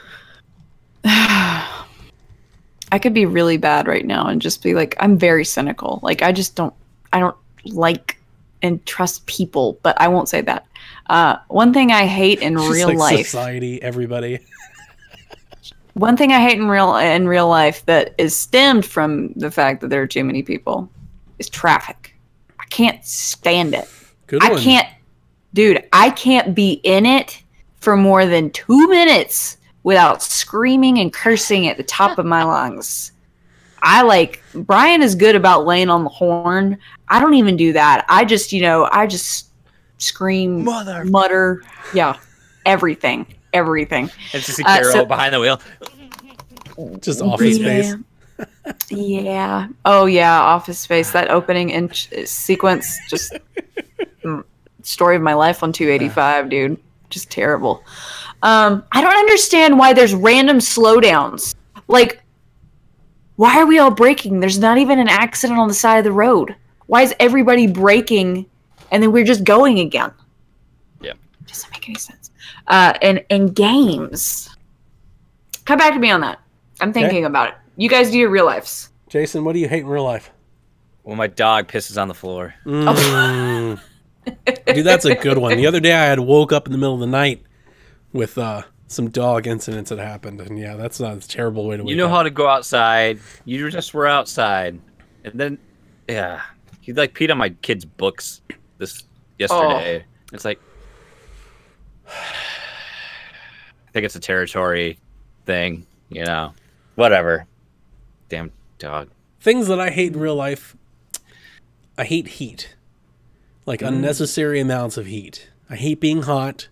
yeah. [sighs] I could be really bad right now and just be like, I'm very cynical. Like I just don't, I don't like and trust people. But I won't say that. Uh, one thing I hate in real like life. society, everybody. [laughs] One thing I hate in real in real life that is stemmed from the fact that there are too many people is traffic. I can't stand it. Good I one. can't, dude. I can't be in it for more than two minutes without screaming and cursing at the top of my lungs. I like Brian is good about laying on the horn. I don't even do that. I just, you know, I just scream, Mother. mutter, yeah, everything, everything. It's just a Uh, Carol so- behind the wheel. Just office space. Yeah. yeah. Oh yeah, Office Space. That opening in- sequence, just [laughs] story of my life on 285, dude. Just terrible. Um, I don't understand why there's random slowdowns. Like, why are we all braking? There's not even an accident on the side of the road. Why is everybody braking and then we're just going again? Yeah. Doesn't make any sense. Uh, and and games. Come back to me on that. I'm thinking about it. You guys do your real lives. Jason, what do you hate in real life? When my dog pisses on the floor. Mm. Dude, that's a good one. The other day I had woke up in the middle of the night with uh, some dog incidents that happened, and yeah, that's not a terrible way to. You know up. how to go outside. You just were outside, and then yeah, he like peed on my kid's books this yesterday. It's like [sighs] I think it's a territory thing, you know. Whatever. Damn dog. things that I hate in real life. I hate heat, like Mm. unnecessary amounts of heat. I hate being hot.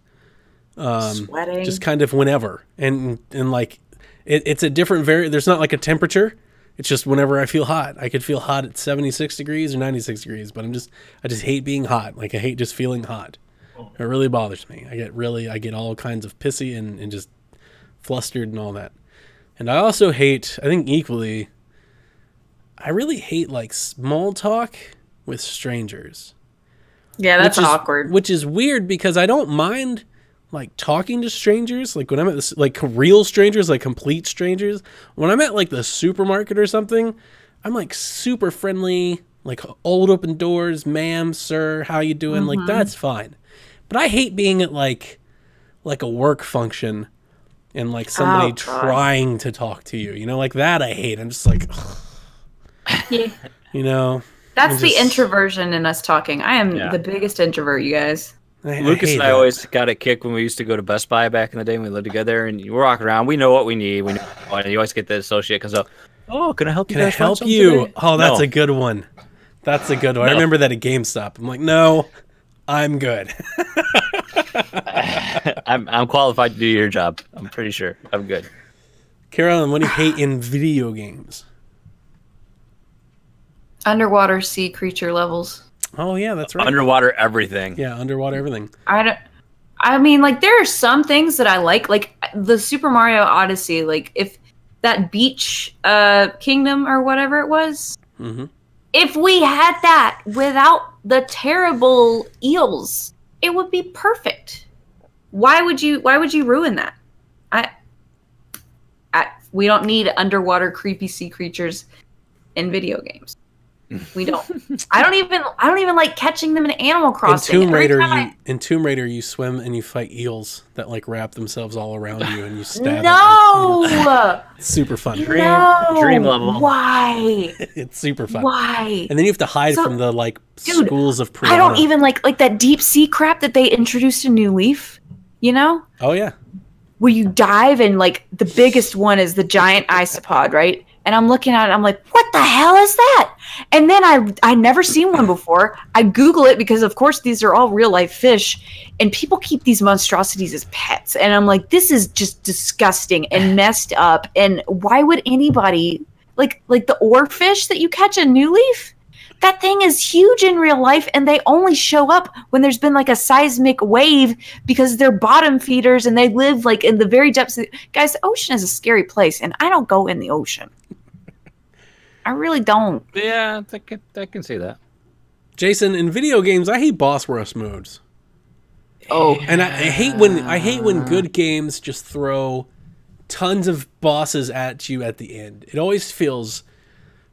Um, Sweating. just kind of whenever, and and like it, it's a different very. There's not like a temperature. It's just whenever I feel hot. I could feel hot at 76 degrees or 96 degrees, but I'm just I just hate being hot. Like I hate just feeling hot. It really bothers me. I get really I get all kinds of pissy and, and just flustered and all that. And I also hate, I think equally, I really hate like small talk with strangers. yeah, that's which is, awkward. Which is weird because I don't mind like talking to strangers. Like when I'm at this, like real strangers, like complete strangers. When I'm at like the supermarket or something, I'm like super friendly, like old open doors, ma'am, sir, how you doing? Like mm-hmm. that's fine. But I hate being at like like a work function and like somebody Oh, trying to talk to you. You know, like that I hate. I'm just like, [laughs] Yeah. you know, That's I'm the introversion in us talking. I am Yeah. the biggest introvert, you guys. I, Lucas hate and I that. always got a kick when we used to go to Best Buy back in the day when we lived together, and you walk around. We know what we need. We know, and you always get the associate comes up. Oh, can I help you? Can I guys find help you? today?" Oh, that's No. a good one. That's a good one. I remember that at GameStop. I'm like, no, I'm good. [laughs] I'm I'm qualified to do your job. I'm pretty sure. I'm good. Caroline, what do you hate in video games? Underwater sea creature levels. Oh yeah, that's right. Underwater everything. yeah, underwater everything. I don't. I mean, like there are some things that I like, like the Super Mario Odyssey. Like if that beach uh kingdom or whatever it was, hmm if we had that without the terrible eels, it would be perfect. Why would you? Why would you ruin that? I. I we don't need underwater creepy sea creatures in video games. We don't. I don't even. I don't even like catching them in Animal Crossing. In Crossing. Tomb Raider, time I- you in Tomb Raider you swim and you fight eels that like wrap themselves all around you and you stab. them. No. [laughs] It's super fun. Dream- no. dream level. Why? [laughs] It's super fun. Why? And then you have to hide So- from the like Dude, schools of I don't even like like that deep sea crap that they introduced in New Leaf. You know, Oh yeah. where you dive and like the biggest one is the giant isopod, right? And I'm looking at it, I'm like, what the hell is that? And then I I never seen one before. I Google it because of course these are all real life fish, and people keep these monstrosities as pets. And I'm like, this is just disgusting and [sighs] messed up. And why would anybody like like the oarfish that you catch in New Leaf? That thing is huge in real life, and they only show up when there's been like a seismic wave because they're bottom feeders and they live like in the very depths. Of the- Guys, the ocean is a scary place, and I don't go in the ocean. I really don't. Yeah, I can, I can see that. Jason, in video games, I hate boss rush modes. Oh, And I, I hate when I hate when good games just throw tons of bosses at you at the end. It always feels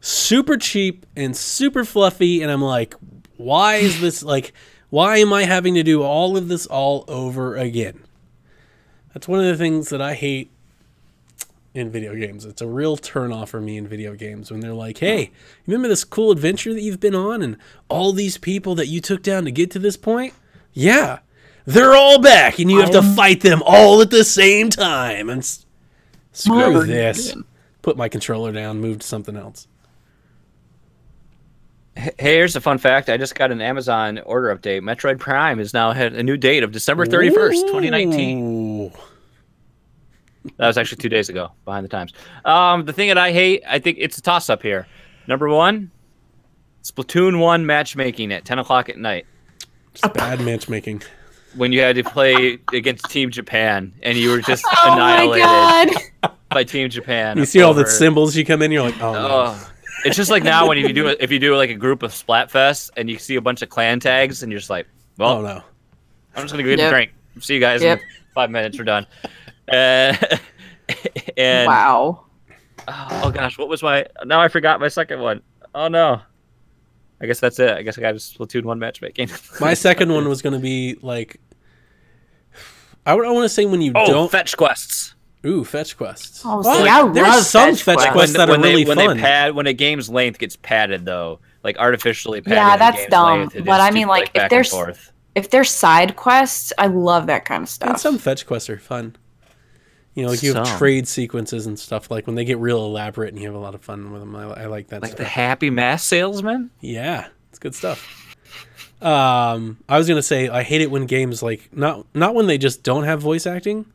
super cheap and super fluffy, and I'm like, why is this like? Why am I having to do all of this all over again? That's one of the things that I hate in video games. It's a real turnoff for me in video games when they're like, "Hey, remember this cool adventure that you've been on and all these people that you took down to get to this point? Yeah, they're all back, and you have to um, fight them all at the same time." And s- screw this. Put my controller down. Move to something else. Hey, here's a fun fact. I just got an Amazon order update. Metroid Prime has now had a new date of December 31st, 2019. That was actually two days ago, behind the times. Um, the thing that I hate, I think it's a toss up here. Number one, Splatoon 1 matchmaking at 10 o'clock at night It's bad [laughs] matchmaking. when you had to play against Team Japan and you were just [laughs] oh my annihilated god! by Team Japan. You see all the symbols you come in, you're like, oh, no. Oh, it's just like now when you do [laughs] it, if you do like a group of Splatfest and you see a bunch of clan tags and you're just like, well, oh no. I'm just gonna go get Yep. a drink. See you guys Yep. in five minutes. We're done. [laughs] Uh, [laughs] and wow. oh gosh, what was my? Now I forgot my second one. Oh no. I guess that's it. I guess I got a Splatoon one matchmaking. My second one was going to be like, I would want to say when you oh, don't. fetch quests. Ooh, fetch quests. Oh, Well, see, I there's some fetch fetch quests. quests that are they, really when fun. They pad, when a game's length gets padded, though, like artificially padded. Yeah, a that's game's dumb. length, But I too, mean, like, if back and there's- forth. If they're side quests, I love that kind of stuff. and some fetch quests are fun. You know, like you have Some. trade sequences and stuff like when they get real elaborate and you have a lot of fun with them. I, I like that like the stuff. Happy Mass Salesman. Yeah, it's good stuff. Um, I was gonna say I hate it when games like not not when they just don't have voice acting,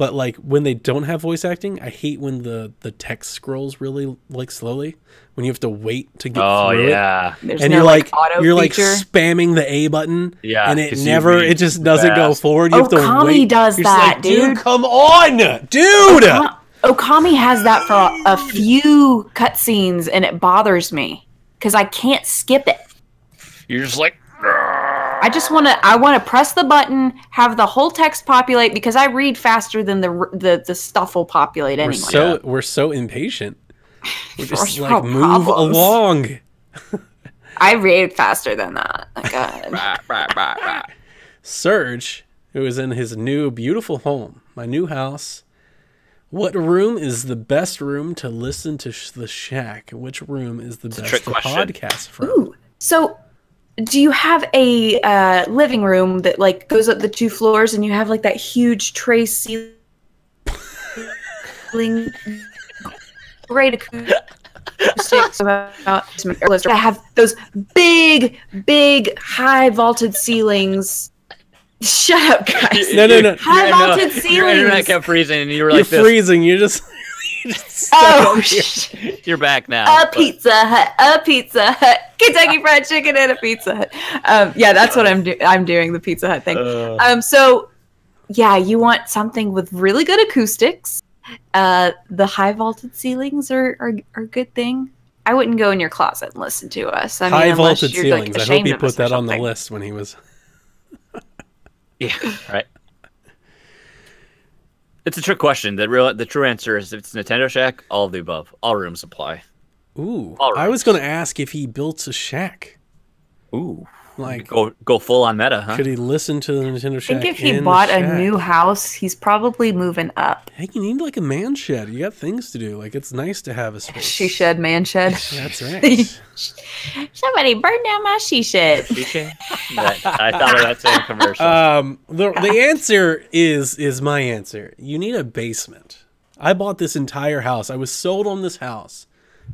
but like when they don't have voice acting. I hate when the the text scrolls really like slowly when you have to wait to get Oh through it. yeah, There's and no you're like, auto you're like spamming the A button, Yeah, and it never, it just doesn't go forward. You have to Okami wait. does You're that, like, dude. dude. Come on, dude. Okami- Okami has that for a, a few cutscenes, and it bothers me because I can't skip it. you're just like. I just want to. I want to press the button, have the whole text populate because I read faster than the the, the stuff will populate anyway. We're so Yeah. we're so impatient. [laughs] We're just like world move problems. along. [laughs] I read faster than that. Rah. [laughs] Serge, who is in his new beautiful home, my new house. What room is the best room to listen to sh- the shack? Which room is the a best trick to question. podcast from? Ooh. So, do you have a uh, living room that like goes up the two floors, and you have like that huge tray ceiling [laughs] great acoustics about I have those big, big, high vaulted ceilings. [laughs] Shut up, guys. No, no, no. High Yeah, no, vaulted Your internet kept freezing, and you were like, You're like this. freezing. You're just. You're Oh, up You're back now. a but- Pizza Hut, a Pizza Hut, Kentucky Fried Chicken, and a Pizza Hut. Um, yeah, that's what I'm do- I'm doing the Pizza Hut thing. Uh, Um, so yeah, you want something with really good acoustics. Uh, the high vaulted ceilings are, are are a good thing. I wouldn't go in your closet and listen to us. I mean, high vaulted ceilings. Like, I hope he put that on the list when he was. yeah, right. It's a trick question. The real, the true answer is if it's Nintendo Shack, all of the above, all rooms apply. Ooh. All I was going to ask if he built a shack. Ooh, Like, go go full on meta, huh? could he listen to the Nintendo I think if he bought a new house, he's probably moving up. Hey, you need like a man shed. You got things to do. Like, it's nice to have a space. She shed, man shed. [laughs] That's [laughs] right. Somebody burned down my she shed. Chiche? That- I thought of that same commercial. Um, the the answer is is my answer. You need a basement. I bought this entire house. I was sold on this house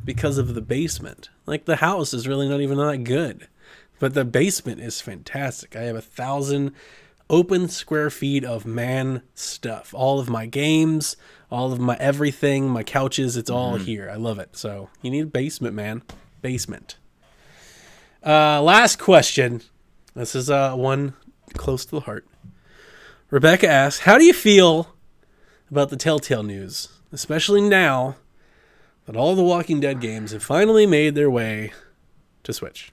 because of the basement. Like the house is really not even that good, but the basement is fantastic. I have a thousand open square feet of man stuff. All of my games, all of my everything, my couches. It's all here. I love it. So you need a basement, man. Basement. Uh, last question. This is uh, one close to the heart. Rebecca asks, "How do you feel about the Telltale news, especially now that all the Walking Dead games have finally made their way to Switch?"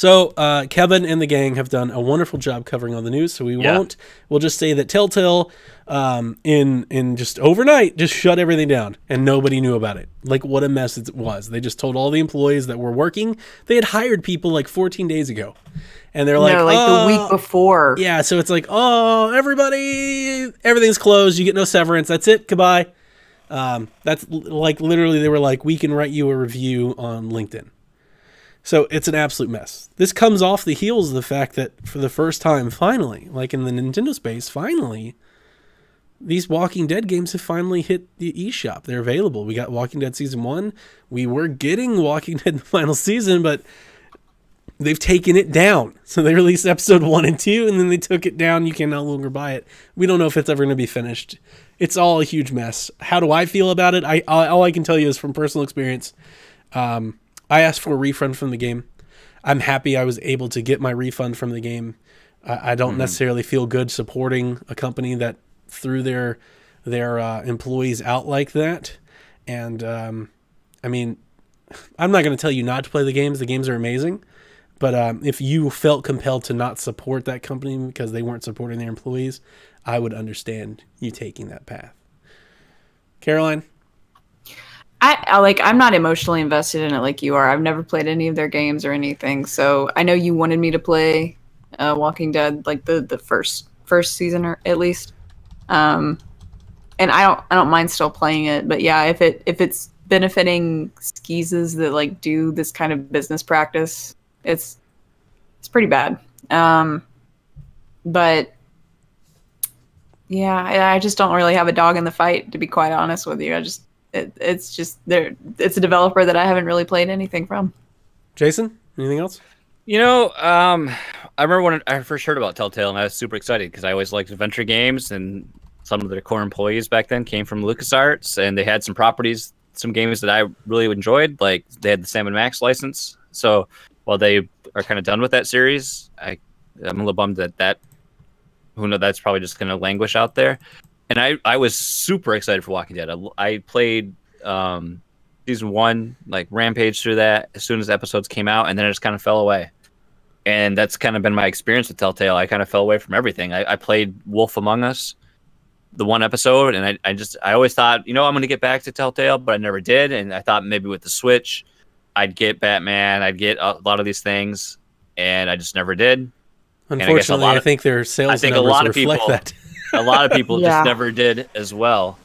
So uh, Kevin and the gang have done a wonderful job covering all the news. So we Yeah. won't. We'll just say that Telltale, um, in in just overnight, just shut everything down, and nobody knew about it. Like what a mess it was. They just told all the employees that were working. They had hired people like 14 days ago, and they're like, no, like "Oh, the week before. yeah, so it's like, oh, everybody, everything's closed. You get no severance. That's it. Goodbye. Um, that's l- like literally, they were like, we can write you a review on LinkedIn. So it's an absolute mess. This comes off the heels of the fact that for the first time, finally, like in the Nintendo space, finally, these Walking Dead games have finally hit the eShop. They're available. We got Walking Dead Season 1. We were getting [laughs] Walking Dead the final season, but they've taken it down. So they released episode one and two, and then they took it down. You can no longer buy it. We don't know if it's ever going to be finished. It's all a huge mess. How do I feel about it? I all I can tell you is from personal experience. Um, I asked for a refund from the game. I'm happy I was able to get my refund from the game. I, I don't necessarily feel good supporting a company that threw their their uh, employees out like that. And um, I mean, I'm not going to tell you not to play the games. The games are amazing. But um, if you felt compelled to not support that company because they weren't supporting their employees, I would understand you taking that path. Caroline, I, I like I'm not emotionally invested in it like you are. I've never played any of their games or anything. So I know you wanted me to play uh, Walking Dead like the the first first season or at least. Um and I don't I don't mind still playing it, but yeah, if it if it's benefiting skeezes that like do this kind of business practice, it's it's pretty bad. Um but yeah, I, I just don't really have a dog in the fight to be quite honest with you. I just it, it's just there it's a developer that I haven't really played anything from. Jason, anything else? You know, um, I remember when I first heard about Telltale, and I was super excited because I always liked adventure games, and some of their core employees back then came from LucasArts, and they had some properties, some games that I really enjoyed. Like they had the Sam and Max license. So while they are kind of done with that series, I I'm a little bummed that that who know that's probably just going to languish out there. And I I was super excited for Walking Dead. I, I played um, season one, like rampage through that as soon as episodes came out, and then it just kind of fell away. And that's kind of been my experience with Telltale. I kind of fell away from everything. I, I played Wolf Among Us, the one episode, and I, I just I always thought, you know, I'm going to get back to Telltale, but I never did. And I thought maybe with the Switch, I'd get Batman, I'd get a lot of these things, and I just never did. I guess a Unfortunately, lot I, think their sales I think a lot of reflect people- that. A lot of people Yeah. just never did as well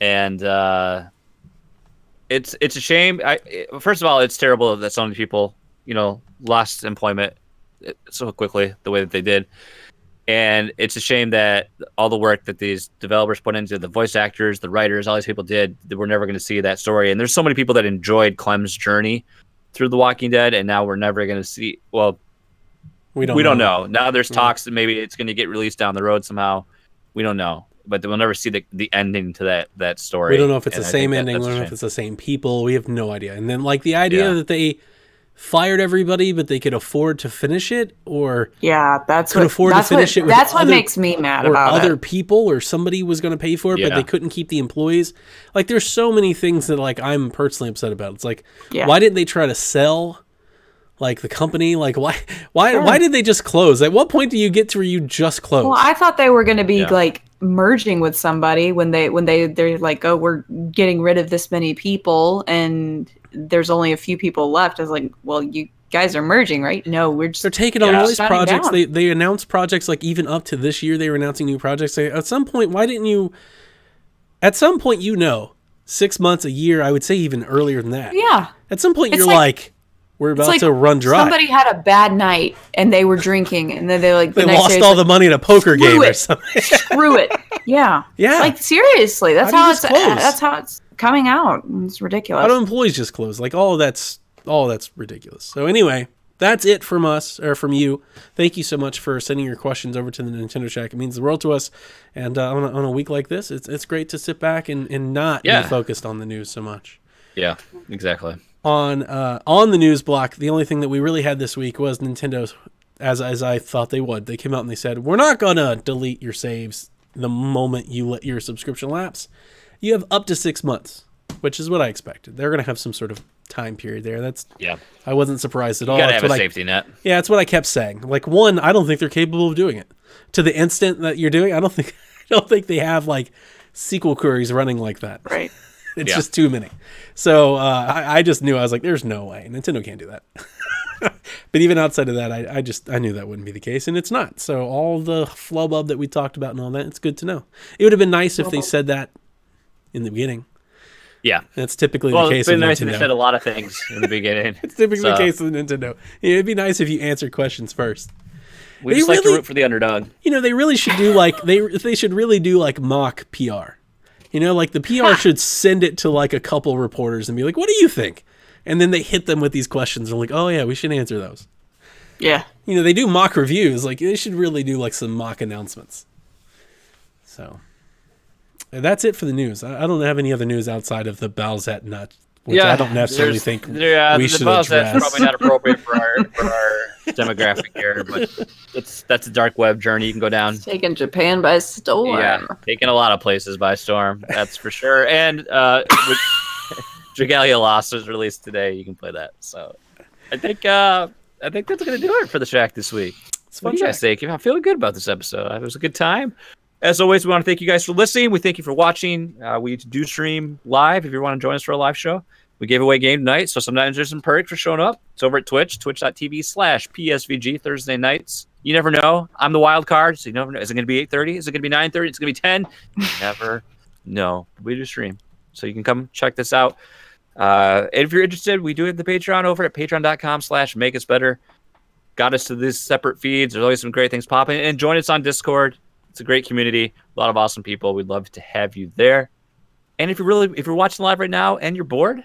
and uh it's it's a shame i it- first of all it's terrible that so many people you know lost employment uh, so quickly the way that they did And it's a shame that all the work that these developers put into the voice actors, the writers, all these people did, that we're never going to see that story. And there's so many people that enjoyed Clem's journey through The Walking Dead, and now we're never going to see. Well, We don't. we don't know. know. Now there's Yeah. talks that maybe it's going to get released down the road somehow. We don't know, but we'll never see the, the ending to that that story. We don't know if it's And the I same think that- ending. We don't know if it's the same people. We have no idea. And then like the idea Yeah. that they fired everybody, but they could afford to finish it, or Yeah, that's Could what. afford to finish what, it with That's what other- makes me mad or about other it. people, or somebody was going to pay for it, but they couldn't keep the employees. Like there's so many things that like I'm personally upset about. It's like Yeah. why didn't they try to sell? Like the company, like why, [laughs] why, Sure. why did they just close? At what point do you get to where you just close? Well, I thought they were going to be Yeah. like merging with somebody when they when they they're like, oh, we're getting rid of this many people and there's only a few people left. I was like, well, you guys are merging, right? No, we're just They're taking on Yeah. all these projects. down. They they announced projects like even up to this year they were announcing new projects. They, at some point, why didn't you? At some point, you know, six months, a year. I would say even earlier than that. yeah. At some point, It's you're like- like, we're It's about like to run dry. Somebody had a bad night and they were drinking, and then they like the they next lost all it's the money in a poker Screw game or something. like, [laughs] screw it. Yeah, Yeah. Like seriously, that's How how, it's close? that's how it's coming out. It's ridiculous. How do employees just close? Like all of that's all that's ridiculous. So anyway, that's it from us or from you. Thank you so much for sending your questions over to the Nintendo Shack. It means the world to us. And uh, on, a, on a week like this, it's it's great to sit back and, and not Yeah. be focused on the news so much. Yeah, exactly. On uh, on the news block, the only thing that we really had this week was Nintendo's as as I thought they would. They came out and they said, "We're not going to delete your saves the moment you let your subscription lapse. You have up to 6 months." Which is what I expected. They're going to have some sort of time period there. That's Yeah, I wasn't surprised at you all. gotta That's have a what I- safety net. yeah, that's what I kept saying. Like one, I don't think they're capable of doing it. To the instant that you're doing, I don't think [laughs] I don't think they have like SQL queries running like that. right? [laughs] It's Yeah. just too many. So uh, I, I just knew I was like, "There's no way Nintendo can't do that." [laughs] but even outside of that, I, I just I knew that wouldn't be the case, and it's not. So all the flubub that we talked about and all that, it's good to know. It would have been nice if they said that in the beginning. Yeah. That's typically Well, the it's case been with nice that Nintendo. they said a lot of things in the beginning. [laughs] it's typically So, the case with Nintendo. It'd be nice if you answered questions first. We They just like to root for the underdog. You know, they really should do like they they should really do like mock PR. You know, like the PR should send it to like a couple reporters and be like, "What do you think?" And then they hit them with these questions. They're like, "Oh yeah, we should answer those." Yeah. You know, they do mock reviews. Like they should really do like some mock announcements. So that's it for the news. I, I don't have any other news outside of the Bowsette nut, which I don't necessarily think yeah, we the should buzz that's address. probably not appropriate for our [laughs] for our demographic here, but it's that's a dark web journey you can go down. Taking Japan by storm. Yeah, taking a lot of places by storm, that's for sure. And uh, [laughs] Dragalia Lost was released today. You can play that. So I think uh, I think that's gonna do it for the Shack this week. It's What fun do you guys Shack. think? I'm feeling good about this episode. It was a good time. As always, we want to thank you guys for listening. We thank you for watching. Uh, we do stream live if you want to join us for a live show. We gave away game tonight, so sometimes there's some perks for showing up. It's over at Twitch, twitch.tv slash PSVG Thursday nights. You never know. I'm the wild card, so you never know. Is it going to be 8.30? Is it going to be 9.30? It's going to be 10? [laughs] Never know. We do stream, so you can come check this out. Uh, if you're interested, we do have the Patreon over at patreon.com slash make us better. Got us to these separate feeds. There's always some great things popping. And join us on Discord. It's a great community. A lot of awesome people. We'd love to have you there. And if you're really if you're watching live right now and you're bored,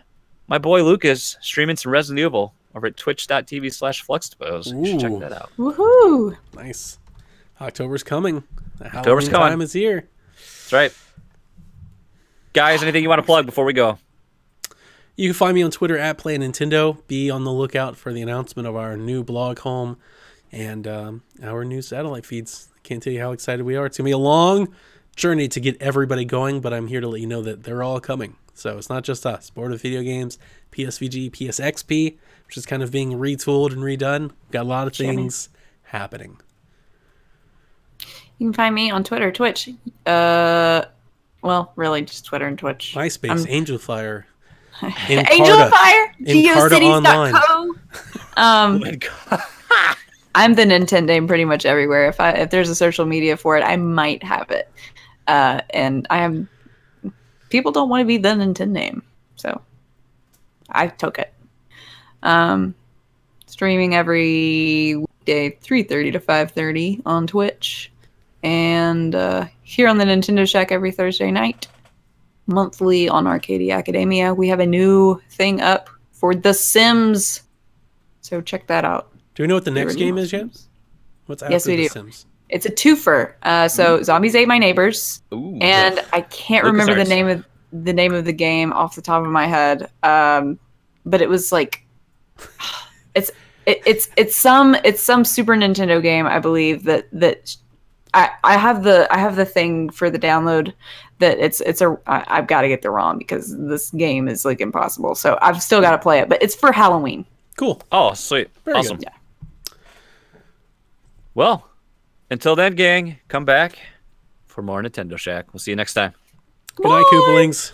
my boy Lucas streaming some Resident Evil over at twitch.tv slash fluxtipose. You should check that out. Woohoo! Nice. October's coming. The October's Halloween coming. time is here. That's right. Guys, anything you want to plug before we go? You can find me on Twitter at Play Nintendo. Be on the lookout for the announcement of our new blog home and um, our new satellite feeds. Can't tell you how excited we are. It's gonna be a long journey to get everybody going, but I'm here to let you know that they're all coming. So it's not just us. Board of Video Games, PSVG, PSXP, which is kind of being retooled and redone. Got a lot of Shiny. things happening. You can find me on Twitter, Twitch. Uh, well, really, just Twitter and Twitch. MySpace, Um, Angel Fire, [laughs] Angel Fire, Encarta geocities.co. Um, [laughs] my God. I'm the Nintendo name pretty much everywhere. If I if there's a social media for it, I might have it. Uh, and I am people don't want to be the Nintendo name, so I took it. Um, streaming every weekday, 3:30 to 5:30 on Twitch, and uh, here on the Nintendo Shack every Thursday night. Monthly on Arcadia Academia, we have a new thing up for The Sims, so check that out. Do we know what the next game is yet? Sims. What's after Yes, we The do. Sims? It's a twofer. Uh, so Zombies Ate My Neighbors, Ooh. and I can't remember the name of the name of the game off the top of my head. Um, but it was like [sighs] it's it, it's it's some it's some Super Nintendo game, I believe that that I I have the I have the thing for the download that it's it's a I, I've got to get the ROM because this game is like impossible. So I've still got to play it, but it's for Halloween. Cool. Oh, sweet. Very awesome. good. Yeah. Well, until then, gang, come back for more Nintendo Shack. We'll see you next time. Good night, Koopalings.